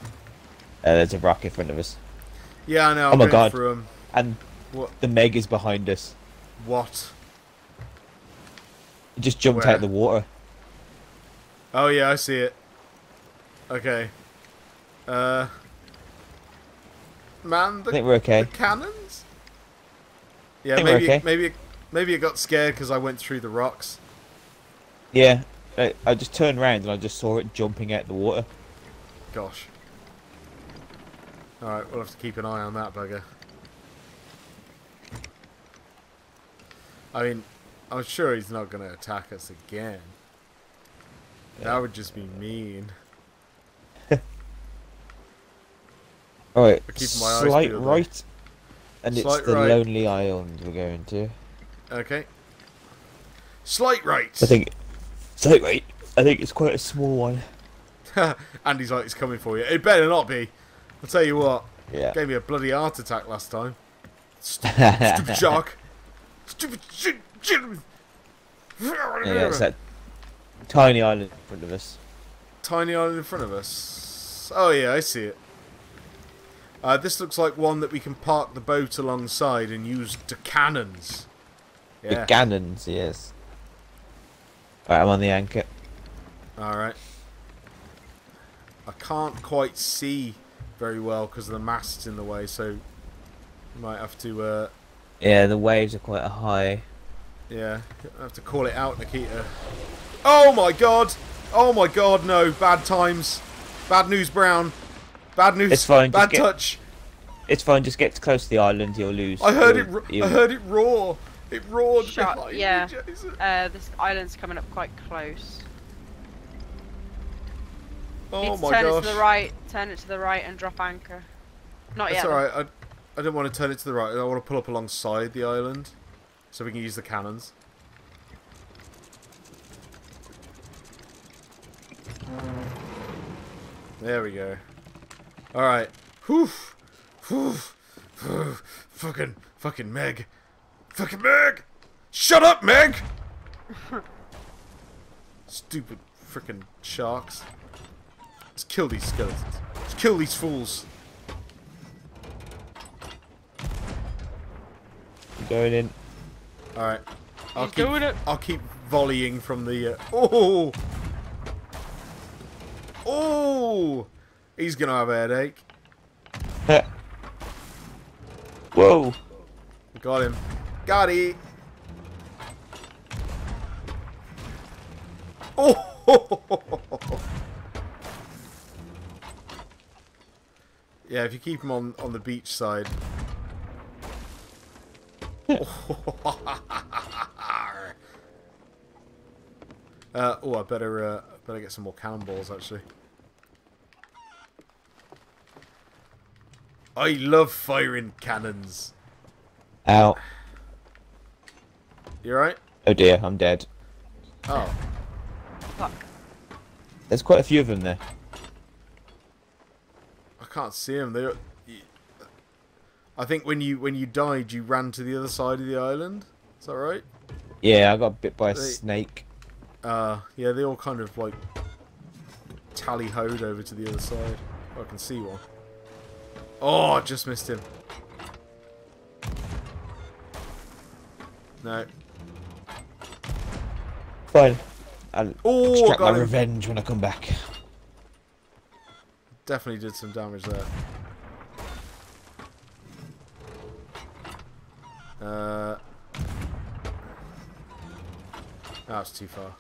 Uh, there's a rock in front of us, Yeah, I know. Oh I'm my God. 'em. and What? the Meg is behind us. What? It just jumped Where? out of the water. Oh yeah, I see it. Okay. Uh. Man, I think we're okay. the cannons. Yeah, maybe okay. maybe maybe it got scared because I went through the rocks. Yeah. I, I just turned around and I just saw it jumping out the water. Gosh. All right, we'll have to keep an eye on that bugger. I mean, I'm sure he's not going to attack us again. That would just be mean. Alright, We're keeping my eyes slight right. And it's Slight the right. Lonely Island we're going to. Okay. Slight right. I think. Slight right. I think it's quite a small one. Andy's like, it's coming for you. It better not be. I'll tell you what. Yeah. Gave me a bloody heart attack last time. Stupid, stupid shark. Stupid shit. shit. Yeah, it's that tiny island in front of us. Tiny island in front of us. Oh yeah, I see it. Uh, this looks like one that we can park the boat alongside and use to cannons. Yeah. The cannons, yes. Right, I'm on the anchor. Alright. I can't quite see very well because of the mast's in the way, so might have to, uh, Yeah, the waves are quite high. yeah, I have to call it out, Nikita. Oh my god! Oh my god, no! Bad times. Bad news, Brown. Bad news. It's fine, just Bad get- touch. It's fine, just get close to the island, you'll lose. I heard it. you'll- ro- you'll- I heard it roar. It roared Shut- behind yeah. me, Jason. Uh, this island's coming up quite close. Oh Need to my turn gosh. it to the right, turn it to the right and drop anchor. Not That's yet. alright. I, I didn't want to turn it to the right. I want to pull up alongside the island so we can use the cannons. There we go. Alright. Whew. Whew. Whew. Fucking, fucking Meg. Fucking Meg! Shut up, Meg! Stupid freaking sharks. Let's kill these skeletons. Let's kill these fools. I'm going in. All right. I'll He's keep, doing it. I'll keep volleying from the. Uh, oh. Oh. He's gonna have a headache. Whoa! Got him. Got it. Oh. Yeah, if you keep him on on the beach side. Uh, oh, I better uh, better get some more cannonballs actually. I love firing cannons. Ow. You alright? Oh dear, I'm dead. Oh, Fuck. There's quite a few of them there. I can't see them. They. I think when you when you died, you ran to the other side of the island. Is that right? Yeah, I got bit by a They- snake. Uh, yeah, they all kind of like tally hoed over to the other side. Oh, I can see one. Oh, I just missed him. No. Fine. I'll Oh, extract my him. revenge when I come back. Definitely did some damage there. Uh, that's too far.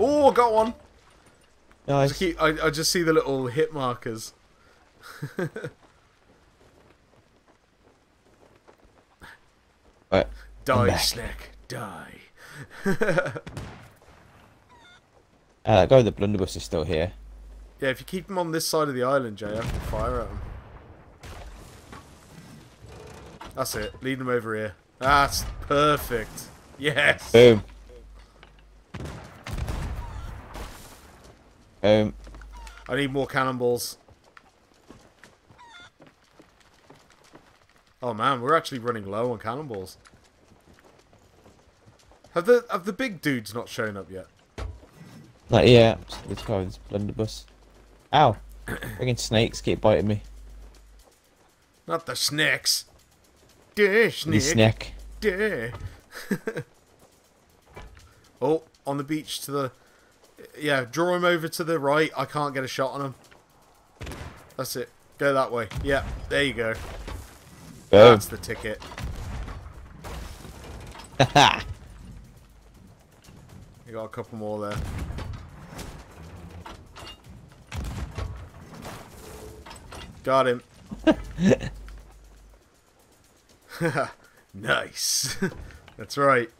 Oh, I got one. I Nice. just, keep, I, I just see the little hit markers. Die, snack, die. Uh, that guy with the blunderbuss is still here. Yeah, if you keep them on this side of the island, Jay, I have to fire at them. That's it. Lead them over here. That's perfect. Yes. Boom. Boom. I need more cannonballs. Oh man, we're actually running low on cannonballs. Have the have the big dudes not shown up yet? Like, yeah, this guy with his blunderbuss. Ow. Friggin' snakes keep biting me. Not the snakes. Duh, The snake. snack. Duh. oh, on the beach to the. Yeah, draw him over to the right. I can't get a shot on him. That's it. Go that way. Yeah, there you go. Boom. That's the ticket. Haha. You got a couple more there. Got him. nice. That's right.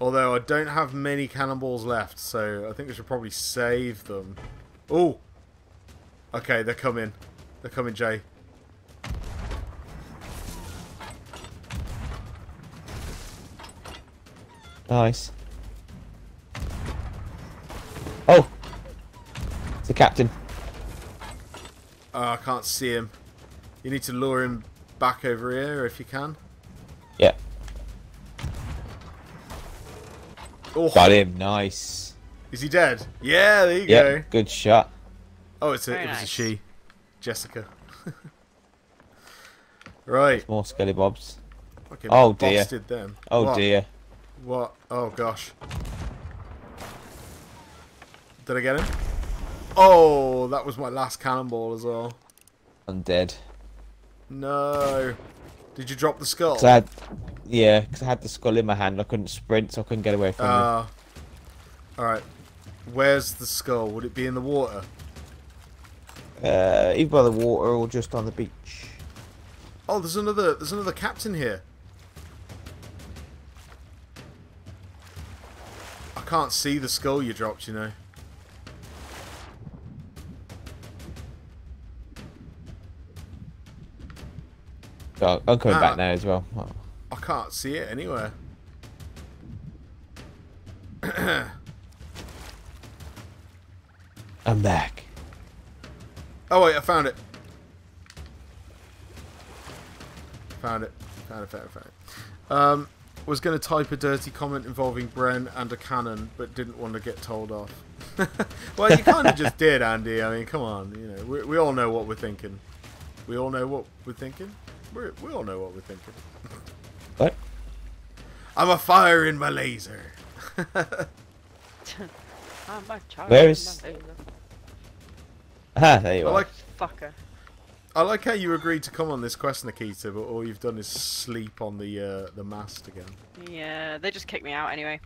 Although I don't have many cannonballs left, so I think we should probably save them. Oh! Okay, they're coming. They're coming, Jay. Nice. Oh! It's the captain. Oh, I can't see him. You need to lure him back over here if you can. Yeah. Oh, Got him. Nice. Is he dead? Yeah, there you Yep, go. good shot. Oh, it's a, Very it was a she. Jessica. right. More skelly bobs. Okay, Oh, dear. them. Oh What? dear. What? Oh gosh. Did I get him? Oh, that was my last cannonball as well. I'm dead. No. Did you drop the skull? 'Cause I had, yeah, because I had the skull in my hand. I couldn't sprint, so I couldn't get away from it. Uh, Alright. Where's the skull? Would it be in the water? Uh, either by the water or just on the beach. Oh, there's another there's another captain here. Can't see the skull you dropped, you know. So I'm coming Ah. back now as well. Oh, I can't see it anywhere. I'm back. Oh wait, I found it. Found it. Found it, found it, found it. Um, was going to type a dirty comment involving Bren and a cannon, but didn't want to get told off. well, you kind of just did, Andy. I mean, come on. You know, we, we all know what we're thinking. We all know what we're thinking. we we all know what we're thinking. What? I'm a fire in my laser. I'm a child. Where I'm laser. Ah, there you I are. like Fucker. I like how you agreed to come on this quest, Nikita, but all you've done is sleep on the uh, the mast again. Yeah, they just kicked me out anyway.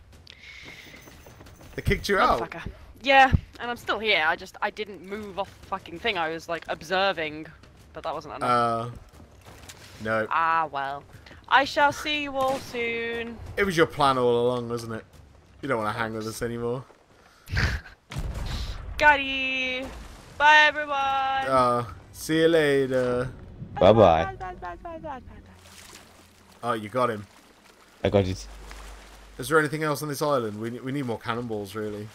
They kicked you out. Yeah, and I'm still here. I just I didn't move off the fucking thing. I was like observing, but that wasn't enough. Uh, no, ah well. I shall see you all soon. it was your plan all along, wasn't it? You don't want to hang with us anymore. Gotti. Bye everyone. Uh, see you later. Bye bye. Bye, bye, bye, bye, bye, bye. Oh, you got him. I got it. Is there anything else on this island? We need, we need more cannonballs, really.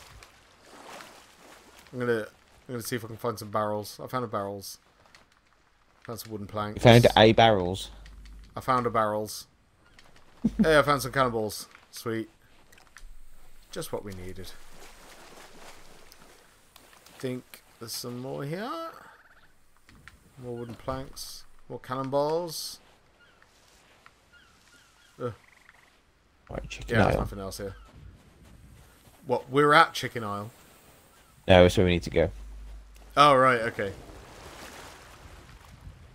I'm gonna I'm gonna see if I can find some barrels. I found a barrels. Found some wooden You planks. found A barrels. I found a barrels. hey, I found some cannonballs. Sweet. Just what we needed. I think there's some more here. More wooden planks. More cannonballs. Right, chicken Yeah, there's Isle. nothing else here. What? We're at Chicken Isle. No, that's where we need to go. Oh right, okay.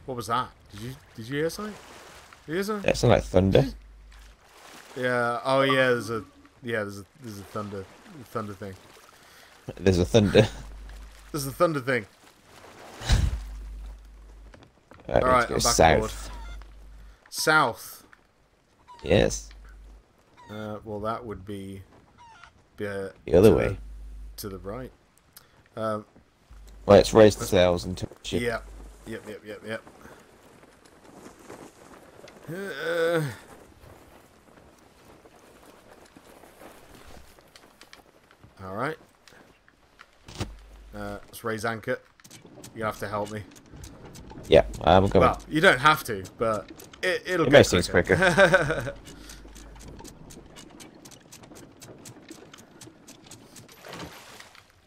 What was that? Did you did you hear something? Did you hear something? That sounds like thunder. Yeah. Oh yeah. There's a yeah. There's a there's a thunder thunder thing. There's a thunder. There's a thunder thing. Right, we Alright, need to I'm go back aboard. south. South. Yes, Uh, well, that would be, uh, the other way. to the right. Um, Well, let's raise the sails and touch it. Yep. Yep, yep, yep, yep. Uh, Alright. Uh, let's raise anchor. You have to help me. Yeah, I'm going. Well, you don't have to, but it, it'll It makes things quicker.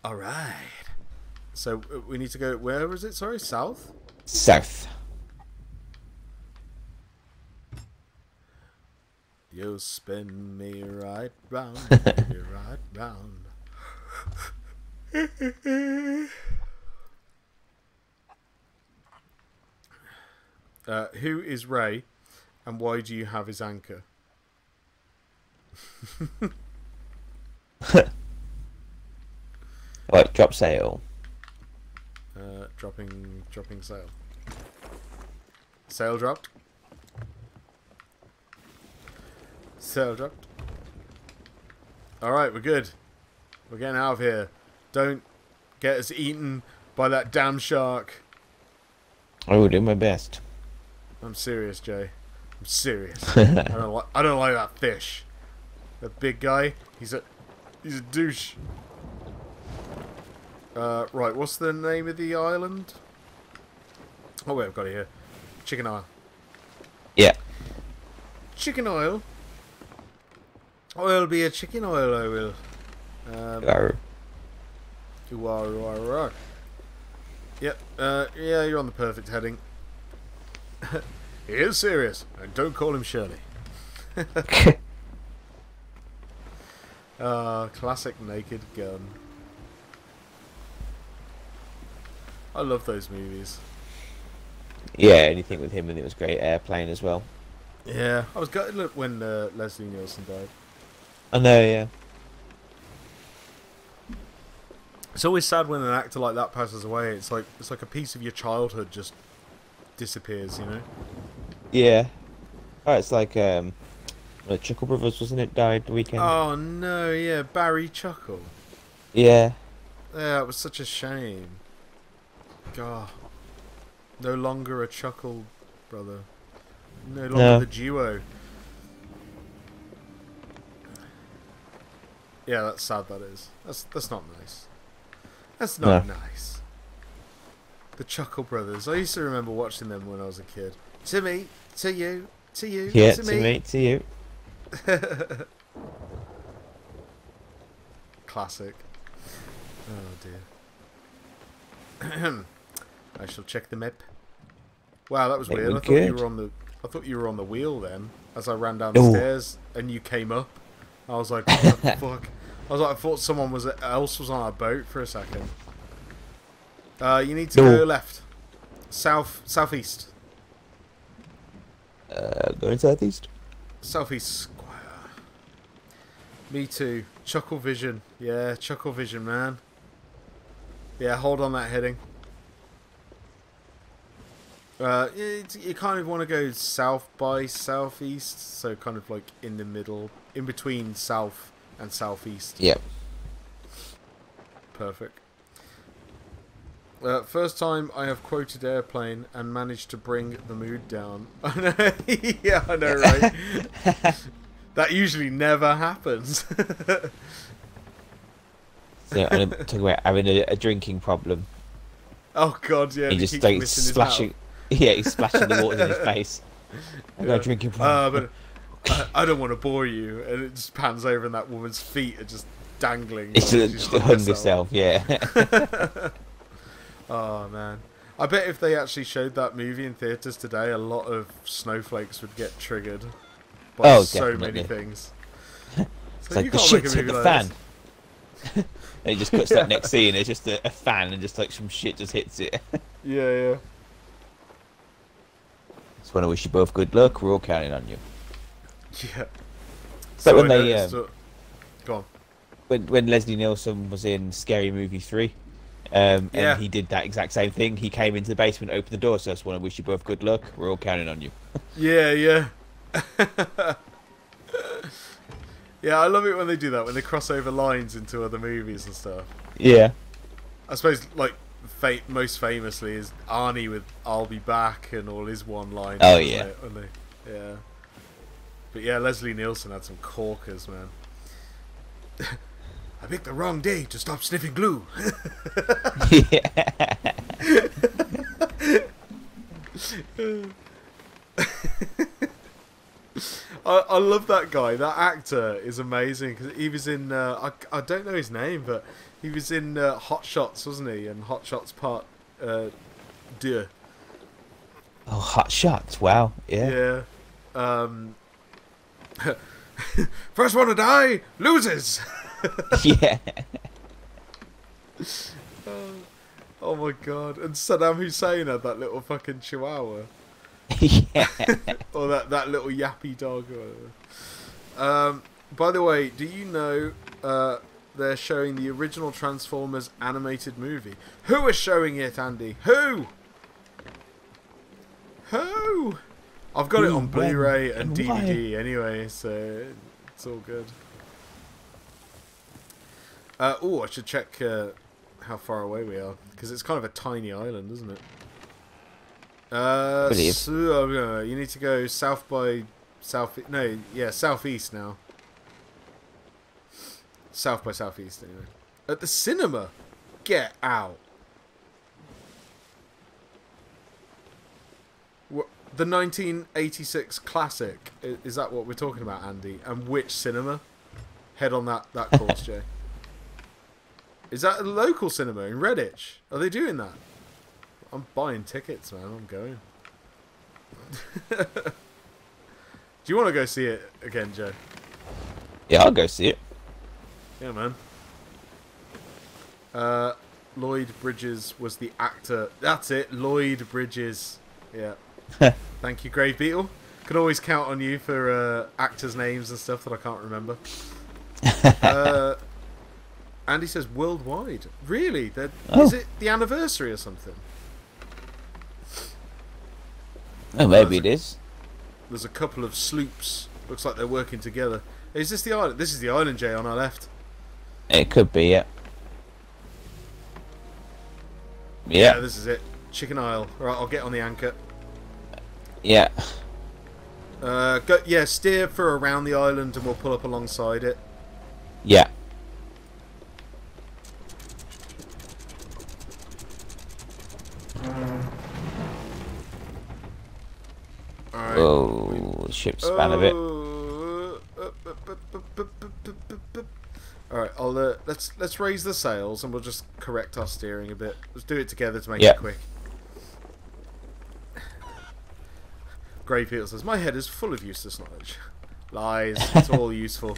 Alright. So uh, we need to go. Where was it? Sorry, south? South. You spin me right round, me right round. uh, who is Ray, and why do you have his anchor? Right, drop sail. Uh, dropping, dropping sail. Sail dropped. Sail dropped. All right, we're good. We're getting out of here. Don't get us eaten by that damn shark. I will do my best. I'm serious, Jay. I'm serious. I don't like. I don't like that fish. That big guy. He's a. He's a douche. Uh, right. What's the name of the island? Oh wait, I've got it here. Chicken Isle. Yeah. Chicken Isle. I'll be a chicken oil. I will. Um, Arr. You are, you are, you are. Yep, uh, yeah, you're on the perfect heading. He is serious, and don't call him Shirley. Uh, classic Naked Gun. I love those movies. yeah, anything with him, and it was great. Airplane as well. Yeah, I was gutted look, when uh, Leslie Nielsen died. I know, yeah. It's always sad when an actor like that passes away. It's like it's like a piece of your childhood just disappears, you know. Yeah. Oh, it's like um, the Chuckle Brothers, wasn't it? Died the weekend. Oh no, yeah, Barry Chuckle. Yeah. Yeah, it was such a shame. God, no longer a Chuckle brother. No longer No. the duo. Yeah, that's sad. That is. That's that's not nice. That's not nice. The Chuckle Brothers. I used to remember watching them when I was a kid. To me, to you, to you, Yeah, to, to me, to you. Classic. Oh dear. I shall check the map. Wow, that was They weird. I thought you were on the. I thought you were on the wheel then. As I ran down the Ooh. stairs and you came up, I was like, "What the fuck?" I was like, I thought someone was else was on our boat for a second. Uh, you need to No. go left, south, southeast, Uh, going southeast. southeast square. Me too. Chuckle Vision. Yeah, Chuckle Vision, man. Yeah, hold on that heading. Uh, it, you kind of want to go south by southeast, so kind of like in the middle, in between south and southeast. Yep. Perfect. Uh, first time I have quoted airplane and managed to bring the mood down. Yeah, I know, right? that usually never happens. So, I'm talking about having a, a drinking problem. oh god, yeah. he and just keeps like his splashing. Yeah, he's splashing the water in his face. I got Yeah. a drinking mouth. problem. Uh, but I, I don't want to bore you, and it just pans over, and that woman's feet are just dangling. It's while a, she's just hung hung herself. herself, yeah. Oh man. I bet if they actually showed that movie in theaters today, a lot of snowflakes would get triggered by Oh, so many definitely. things. It's So like the shit's hit the like fan. and it just cuts that next scene. It's just a, a fan, and just like some shit just hits it. Yeah, yeah. Just want to wish you both good luck. We're all counting on you. Yeah. So when I they, um, that- Go on. When when Leslie Nielsen was in Scary Movie three, um, Yeah. and he did that exact same thing. He came into the basement, opened the door. So I just want to wish you both good luck. We're all counting on you. Yeah, yeah. yeah, I love it when they do that, when they cross over lines into other movies and stuff. Yeah. I suppose, like, fa- most famously is Arnie with "I'll be back" and all his one-liners. Oh, isn't yeah. it, they- yeah. But yeah, Leslie Nielsen had some corkers, man. I picked the wrong day to stop sniffing glue. yeah. I, I love that guy. That actor is amazing because he was in. Uh, I, I don't know his name, but he was in uh, Hot Shots, wasn't he? And Hot Shots Part uh, Deux. Oh, hot shots! Wow. Yeah. Yeah. Um, first one to die loses. Yeah. oh my god! And Saddam Hussein had that little fucking chihuahua. yeah. or that that little yappy dog. Um, by the way, do you know uh, they're showing the original Transformers animated movie? Who is showing it, Andy? Who? Who? I've got it on Blu-ray and and why? DVD anyway, so it's all good. Uh, oh, I should check uh, how far away we are because it's kind of a tiny island, isn't it? Uh, so, uh, you need to go south by south. No, yeah, southeast now. South by southeast, anyway. At the cinema. Get out. What, the 1986 classic. Is that what we're talking about, Andy? And which cinema? Head on that that course, Jay. Is that a local cinema in Redditch? Are they doing that? I'm buying tickets, man. I'm going. Do you want to go see it again, Joe? Yeah, I'll go see it. Yeah, man. Uh, Lloyd Bridges was the actor. That's it, Lloyd Bridges. Yeah. Thank you, Grave Beetle. Can always count on you for uh, actors' names and stuff that I can't remember. uh, Andy says worldwide. Really? They're- Is Oh. it the anniversary or something? Oh, maybe it is. There's a couple of sloops. Looks like they're working together. Is this the island? This is the island, Jay, on our left. It could be, yeah. Yeah, Yeah, this is it. Chicken Isle. Right, I'll get on the anchor. yeah. Uh, go, yeah, steer for around the island and we'll pull up alongside it. Yeah. Alright. Oh, the ship span a bit. Alright, I'll uh, let's let's raise the sails and we'll just correct our steering a bit. Let's do it together to make Yeah. it quick. Grave Beetle says, My head is full of useless knowledge. Lies, it's all useful.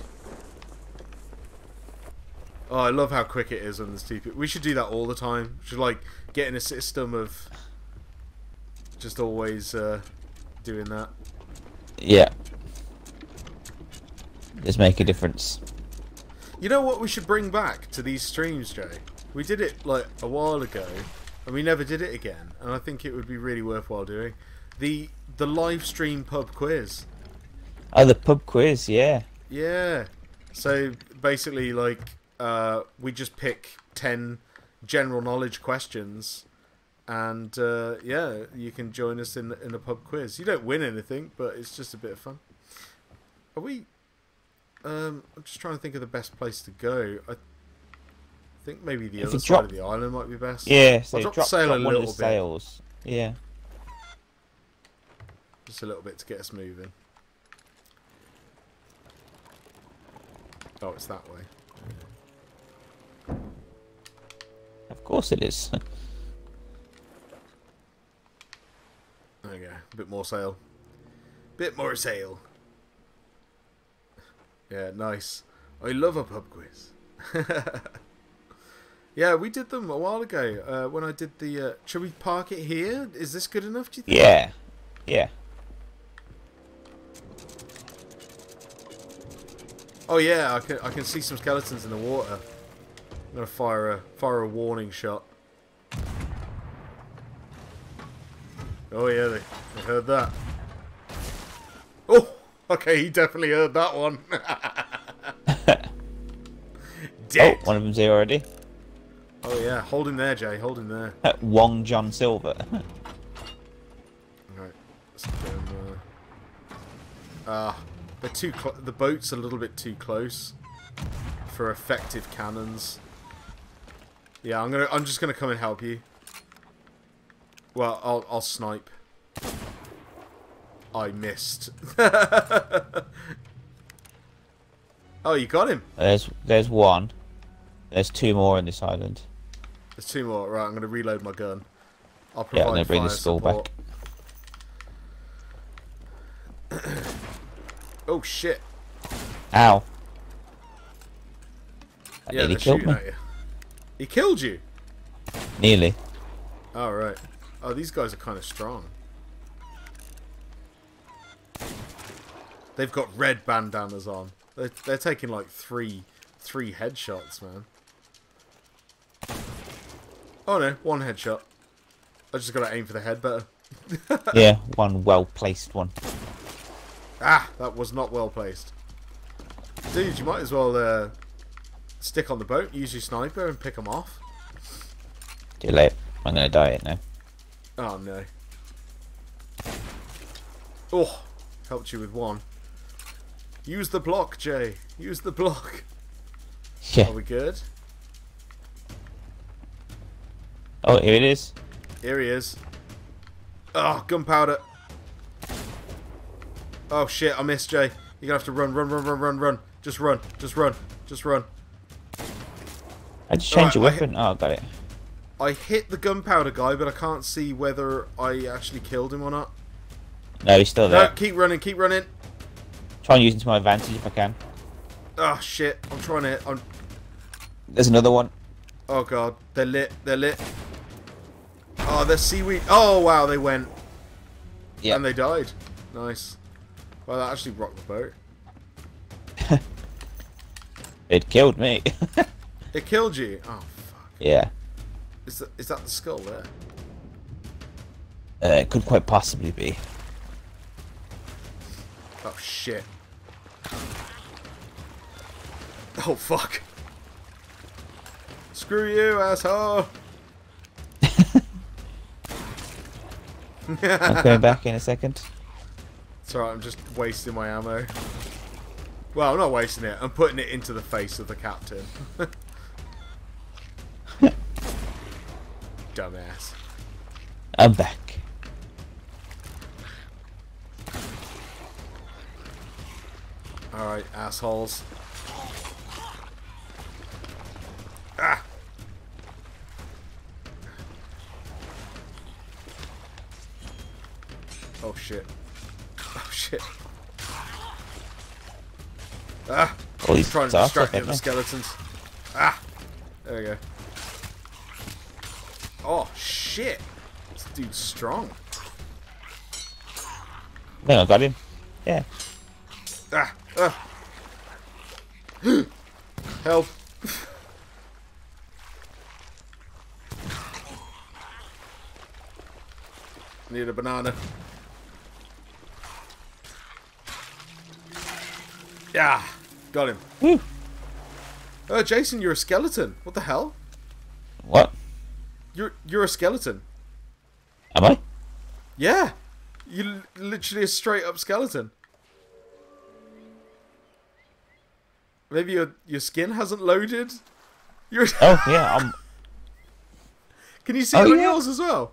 Oh, I love how quick it is on this TP. We should do that all the time. We should like get in a system of just always uh, doing that. Yeah. Just make a difference. You know what we should bring back to these streams, Jay? We did it like a while ago, and we never did it again. And I think it would be really worthwhile doing the the live stream pub quiz. Oh, the pub quiz, yeah. Yeah. So basically, like, uh, we just pick ten general knowledge questions, and uh, yeah, you can join us in in a pub quiz. You don't win anything, but it's just a bit of fun. Are we? Um, I'm just trying to think of the best place to go. I think maybe the If other side drop- of the island might be best. Yeah, so I'll drop drop, sail drop a one of little the bit. sails. Yeah. Just a little bit to get us moving. Oh, it's that way. Of course it is. There you go. A bit more sail. Bit more sail. Yeah, nice. I love a pub quiz. yeah, we did them a while ago uh, when I did the. Uh, should we park it here? Is this good enough? Do you think? yeah. Yeah. Oh yeah, I can I can see some skeletons in the water. I'm gonna fire a fire a warning shot. Oh yeah, they, they heard that. Oh, okay, he definitely heard that one. Oh, Dead. one of them's here already. Oh yeah, hold him there, Jay. Hold him there. Wong John Silver. Right. Let's get him, uh, Ah, they're too. Cl- the boat's a little bit too close for effective cannons. Yeah, I'm gonna. I'm just gonna come and help you. Well, I'll. I'll snipe. I missed. oh, you got him. there's there's one. There's two more in this island. There's two more. Right, I'm gonna reload my gun. I'll Yeah, provide I'm gonna bring the skull back. Oh shit! Ow. That Yeah, they're shooting me. at you. He killed you. Nearly. Oh, right. Oh, these guys are kind of strong. They've got red bandanas on. They're, they're taking like three three headshots, man. Oh no, one headshot. I just gotta aim for the head better. yeah, one well placed one. Ah, that was not well placed. Dude, you might as well uh, stick on the boat, use your sniper, and pick them off. Too late. I'm gonna die it now. Oh no. Oh, helped you with one. Use the block, Jay. Use the block. Yeah. Are we good? Oh, here it is. Here he is. Oh, gunpowder. Oh shit, I missed Jay. You're gonna have to run, run, run, run, run, run. Just run, just run, just run. How'd you change your I weapon? Oh, got it. I hit the gunpowder guy, but I can't see whether I actually killed him or not. No, he's still No, there. keep running, keep running. Try and use it to my advantage if I can. Oh shit! I'm trying to. I'm. There's another one. Oh god, they're lit. They're lit. Oh, they're seaweed. Oh wow, they went Yeah. and they died. Nice. Well, that actually rocked the boat. It killed me. It killed you. Oh fuck. yeah. Is that is that the skull there? Uh, it could quite possibly be. Oh shit. Oh fuck. Screw you, asshole. I'm going back in a second. It's alright, I'm just wasting my ammo. Well, I'm not wasting it. I'm putting it into the face of the captain. Dumbass. I'm back. Alright, assholes. Ah! Oh shit. Oh shit. Ah! All these trying to distract the other skeletons. Ah! There we go. Oh shit! This dude's strong. Think I got him. Yeah. Ah! Ah! Help! Need a banana. Yeah, got him. Woo. Oh, Jason, you're a skeleton. What the hell? What? You're you're a skeleton. Am I? Yeah, you're literally a straight up skeleton. Maybe your your skin hasn't loaded. You're. Oh yeah. I'm. Can you see Oh, it on yeah. yours as well?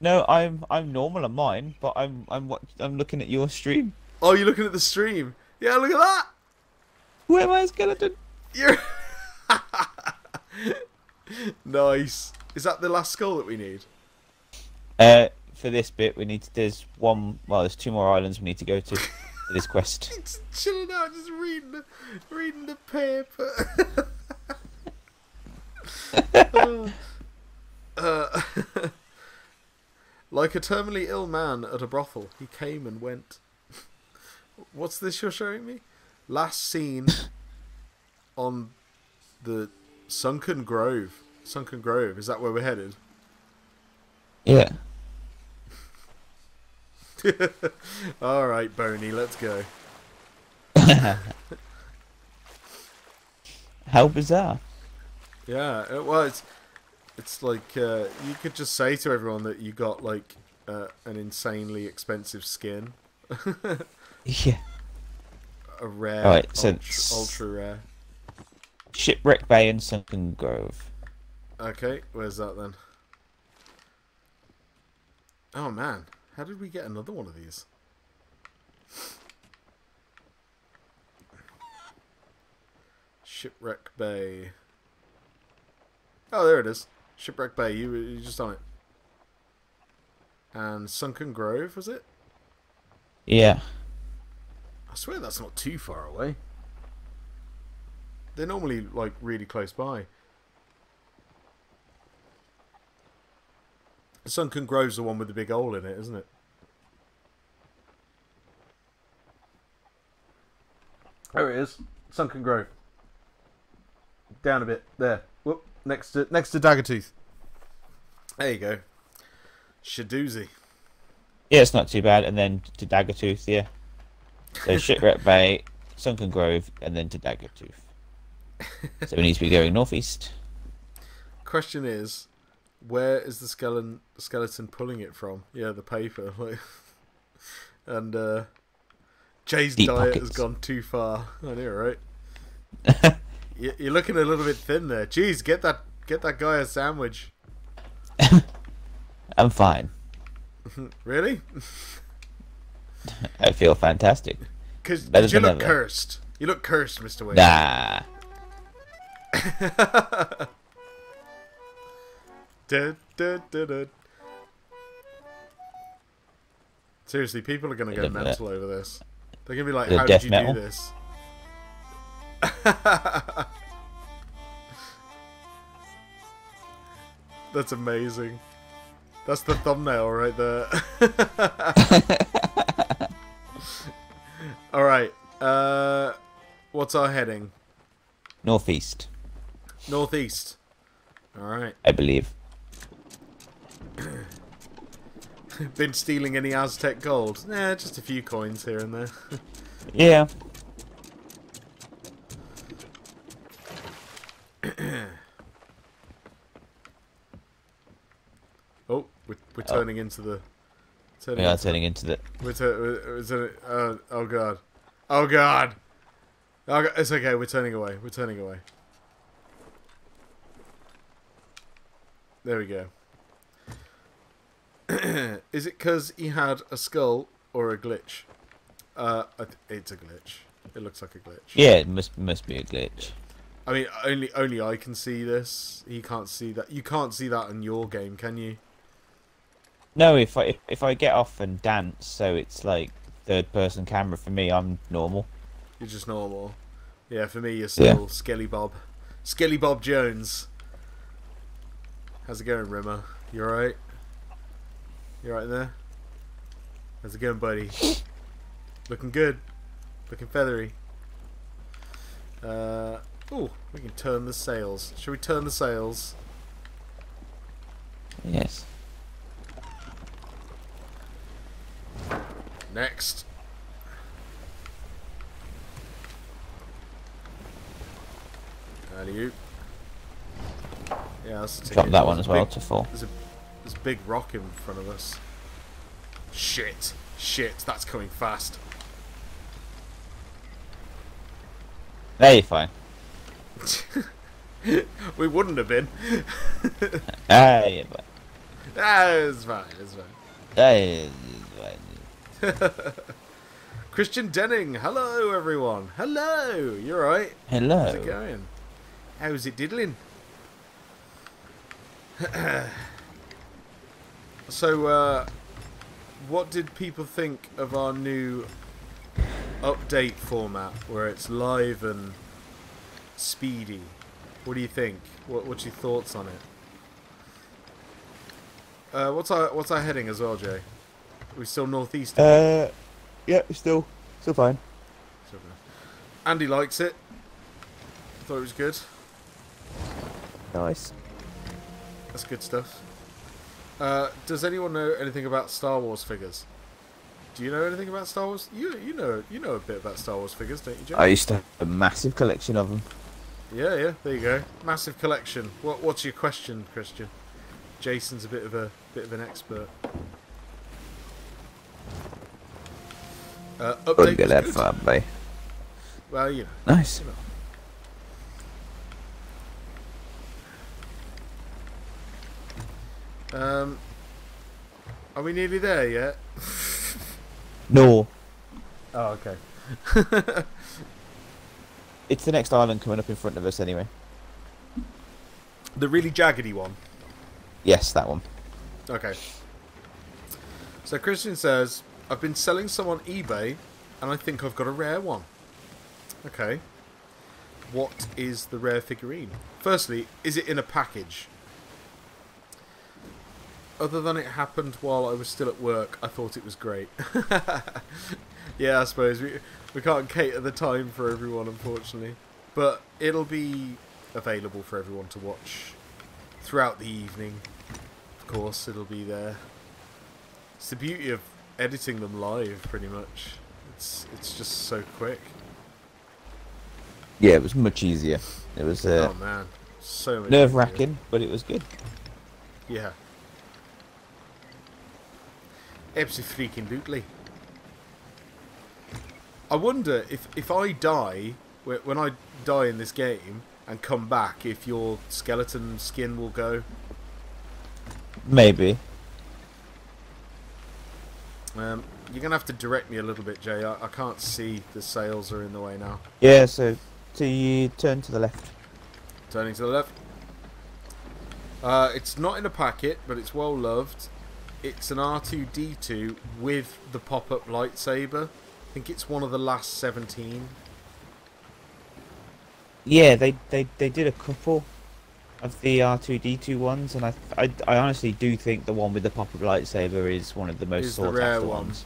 No, I'm I'm normal on mine, but I'm I'm what I'm looking at your stream. Oh, you're looking at the stream. Yeah, look at that. Where am I a skeleton? You're. nice. Is that the last skull that we need? Uh, for this bit, we need to. There's one. Well, there's two more islands we need to go to for this quest. Just chilling out, just reading the reading the paper. uh, like a terminally ill man at a brothel, he came and went. What's this you're showing me? Last seen on the Sunken Grove. Sunken Grove, is that where we're headed? Yeah. Alright, Boney, let's go. How bizarre. Yeah, uh, well, it's it's like uh, you could just say to everyone that you got like uh, an insanely expensive skin, Yeah. a rare, so ultra rare. Shipwreck Bay and Sunken Grove. Okay, where's that then? Oh man, how did we get another one of these? Shipwreck Bay. Oh, there it is. Shipwreck Bay. You you just on it. And Sunken Grove was it? Yeah. I swear that's not too far away. They're normally like really close by. Sunken Grove's the one with the big hole in it, isn't it? There it is. Sunken Grove. Down a bit. There. Whoop. Next to next to Daggertooth. There you go. Shadoozy. Yeah, it's not too bad. And then to Daggertooth, yeah. So Shipwreck Bay, Sunken Grove, and then to Daggertooth. So we need to be going northeast. Question is, where is the skeleton skeleton pulling it from? Yeah, the paper. Like, and uh, Jay's Deep diet has gone too far. I know, right? You- You're looking a little bit thin there. Jeez, get that get that guy a sandwich. I'm fine. Really? I feel fantastic. Because you look cursed. You look cursed, Mr. Wade. Nah. Seriously, people are gonna go Bit of mental over this. They're gonna be like, "How did you metal. do this?" That's amazing. That's the thumbnail right there. All right. Uh, what's our heading? Northeast, Northeast. All right. I believe. Been stealing any Aztec gold? Nah, just a few coins here and there. Yeah. oh, we're, we're Oh. turning into the. Turning We are into turning into the. We're, tur- we're, we're turning. Uh, oh god. Oh god. Oh, go- it's okay. We're turning away. We're turning away. There we go. Is it because he had a skull or a glitch? Uh, it's a glitch. It looks like a glitch. Yeah, it must must be a glitch. I mean, only only I can see this. He can't see that. You can't see that in your game, can you? No, if I if, I get off and dance, so it's like third person camera for me, I'm normal. You're just normal. Yeah, for me, you're Yeah. still Skelly Bob. Skelly Bob Jones. How's it going, Rimmer? You alright? You alright there? How's it going, buddy? Looking good. Looking feathery. Uh, oh, we can turn the sails. Should we turn the sails? Yes. Next. Alley-oop. Yeah, that's a. Drop that one as well to full. There's a big rock in front of us. Shit, shit, that's coming fast. There, you're fine. we wouldn't have been. Ah, yeah, but ah, it's fine, it's fine. ah, it's fine. Christian Denning, hello everyone. Hello, you alright? Hello. How's it going? How's it diddling? so, uh, what did people think of our new update format where it's live and speedy? What do you think? What, what's your thoughts on it? Uh, what's our what's our heading as well, Jay? Are we still northeast? Uh, yeah, we're still, still fine. Andy likes it. Thought it was good. Nice. That's good stuff. Uh, does anyone know anything about Star Wars figures? Do you know anything about Star Wars? You you know you know a bit about Star Wars figures, don't you, Jay? I used to have a massive collection of them. Yeah, yeah. There you go. Massive collection. What what's your question, Christian? Jason's a bit of a bit of an expert. Uh, update Wouldn't get was that far, boy. Well, you know. Um, are we nearly there yet? No, Oh, okay. it's the next island coming up in front of us anyway. The really jaggedy one. Yes, that one. Okay. So Christian says, I've been selling some on eBay and I think I've got a rare one. Okay. What is the rare figurine? Firstly, is it in a package? Other than it happened while I was still at work, I thought it was great. yeah, I suppose we we can't cater the time for everyone, unfortunately, but it'll be available for everyone to watch throughout the evening. Of course, it'll be there. It's the beauty of editing them live, pretty much. It's it's just so quick. Yeah, it was much easier. It was uh, oh man, so nerve wracking, but it was good. Yeah. Absolutely freaking doodly. I wonder if if I die when I die in this game and come back, if your skeleton skin will go. Maybe. Um, you're gonna have to direct me a little bit, Jay. I, I can't see the sails are in the way now. Yeah, so so you turn to the left. Turning to the left. Uh, it's not in a packet, but it's well loved. It's an R2D2 with the pop-up lightsaber. I think it's one of the last 17. Yeah, they, they, they did a couple of the R2D2 ones, and I, I, I honestly do think the one with the pop-up lightsaber is one of the most sought rare after one. ones.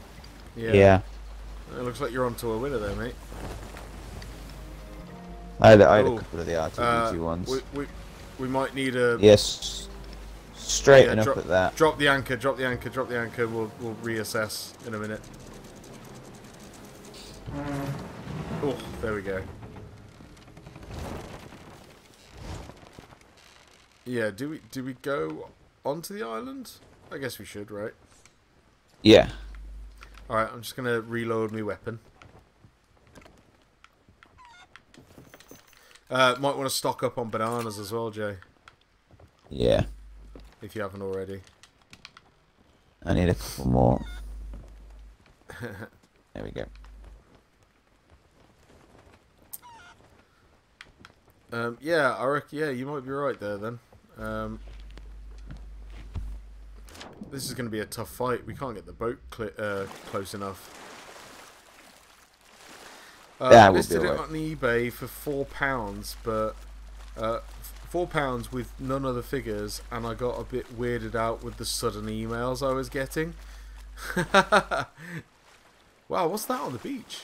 Yeah. Yeah. It looks like you're onto a winner there, mate. I had, I had a couple of the R2D2 Uh, ones. we, we, we might need a... Yes. Straighten Yeah, up drop- at that. Drop the anchor, drop the anchor, drop the anchor. We'll, we'll reassess in a minute. Oh, there we go. Yeah, do we do we go onto the island? I guess we should, right? Yeah. Alright, I'm just gonna reload my weapon. Uh, might want to stock up on bananas as well, Jay, Yeah. If you haven't already. I need a couple more. there we go. Um, yeah, I reckon, yeah, you might be right there then. Um, this is going to be a tough fight. We can't get the boat uh, close enough. Uh, Yeah, I listed it on eBay for four pounds, but uh, four pounds with none of the figures, and I got a bit weirded out with the sudden emails I was getting. wow, what's that on the beach?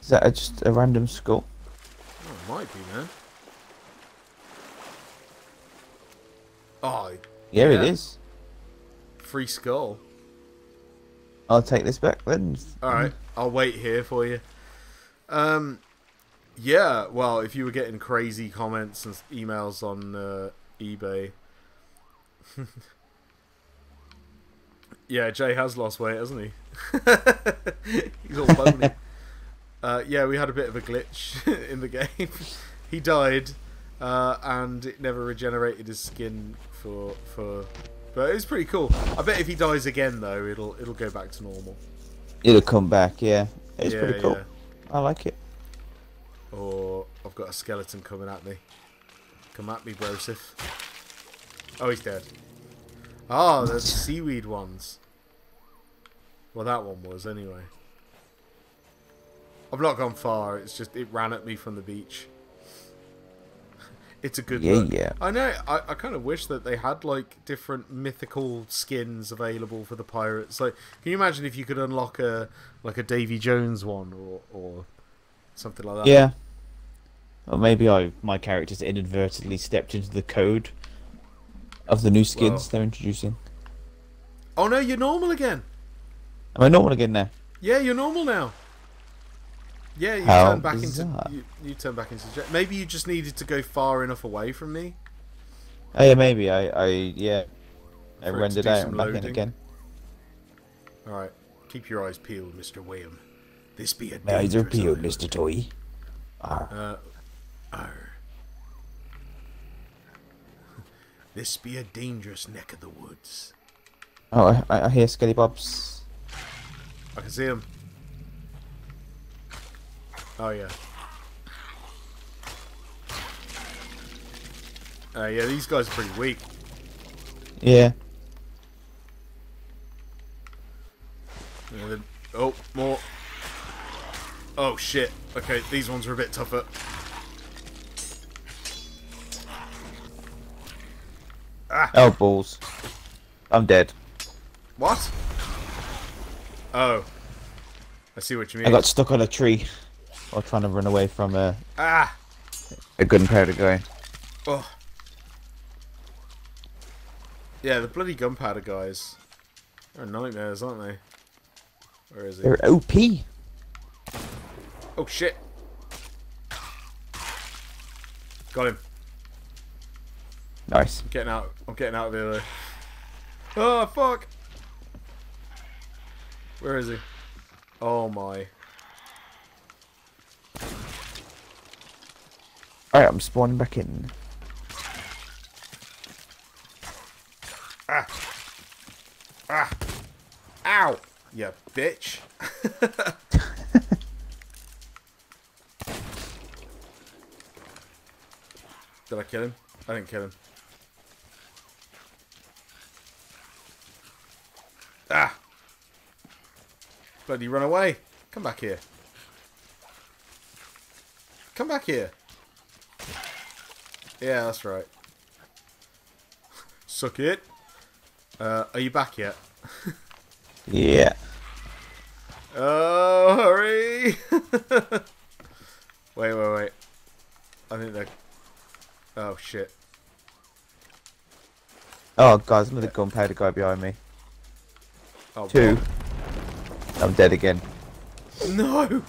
Is that a, just a random skull? Oh, it might be, man. Oh, Yeah, it Yeah. is. free skull. I'll take this back then. Alright, I'll wait here for you. Um, yeah, well, if you were getting crazy comments and emails on uh, eBay. yeah, Jay has lost weight, hasn't he? He's all bony. uh, yeah, we had a bit of a glitch in the game. he died, uh, and it never regenerated his skin for for. But it was pretty cool. I bet if he dies again, though, it'll it'll go back to normal. It'll come back, yeah. It's yeah, pretty cool. yeah. I like it. Or I've got a skeleton coming at me. Come at me, Brosif. Oh, he's dead. Ah, oh, there's seaweed ones. Well, that one was anyway. I've not gone far. It's just it ran at me from the beach. It's a good Yeah, look. yeah. I know. I, I kind of wish that they had like different mythical skins available for the pirates. Like, can you imagine if you could unlock a like a Davy Jones one or or something like that? Yeah. Or maybe I my character's inadvertently stepped into the code of the new skins Well. they're introducing. Oh no, you're normal again. Am I normal again now? Yeah, you're normal now. Yeah, you How turn back into you, you turn back into Jet. Maybe you just needed to go far enough away from me. Oh yeah, maybe I, I yeah. I rendered out and back in again. All right, keep your eyes peeled, Mister William. This be a My eyes are dangerous. Mr. Toy. Arr. Uh, arr. This be a dangerous neck of the woods. Oh, I, I I hear Skelly Bobs. I can see him. Oh yeah. Uh, yeah, these guys are pretty weak. Yeah. Yeah, oh, more. Oh shit. Okay, these ones are a bit tougher. Ah, Oh balls. I'm dead. what? Oh. I see what you mean. I got stuck on a tree while trying to run away from a, Ah! a gunpowder guy. Oh. Yeah, the bloody gunpowder guys. They're nightmares, aren't they? Where is he? They're OP. Oh shit! Got him. Nice. I'm getting out. I'm getting out of here though. Oh fuck! Where is he? Oh my! Alright, I'm spawning back in. Ah! Ah! Ow! You bitch! Did I kill him? I didn't kill him. Ah! Bloody run away. Come back here. Come back here. Yeah, that's right. Suck it. Uh, are you back yet? Yeah. Oh, hurry! wait, wait, wait. I think they're... Oh, shit. Oh, guys, another gunpowder guy behind me. Oh, Two. I'm dead again. No!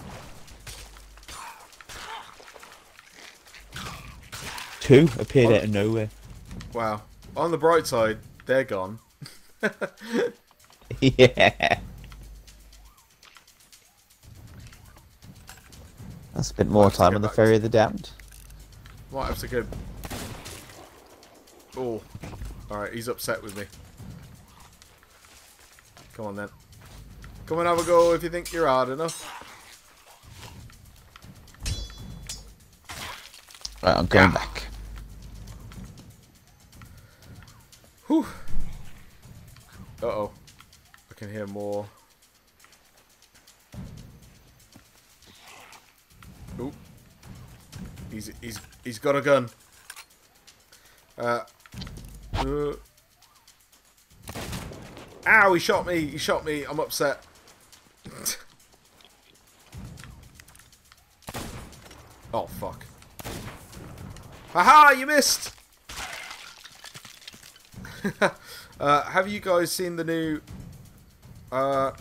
Two appeared Oh. out of nowhere. Wow. On the bright side, they're gone. yeah. I spent more time on the Ferry of the Damned. Might have to go... Oh. Alright, he's upset with me. Come on, then. Come and have a go if you think you're hard enough. Right, I'm going Yeah. back. Whew. Uh-oh. I can hear more. Ooh. He's he's he's got a gun. Uh. Ow! He shot me. He shot me. I'm upset. oh fuck. Haha! You missed. uh, have you guys seen the new uh,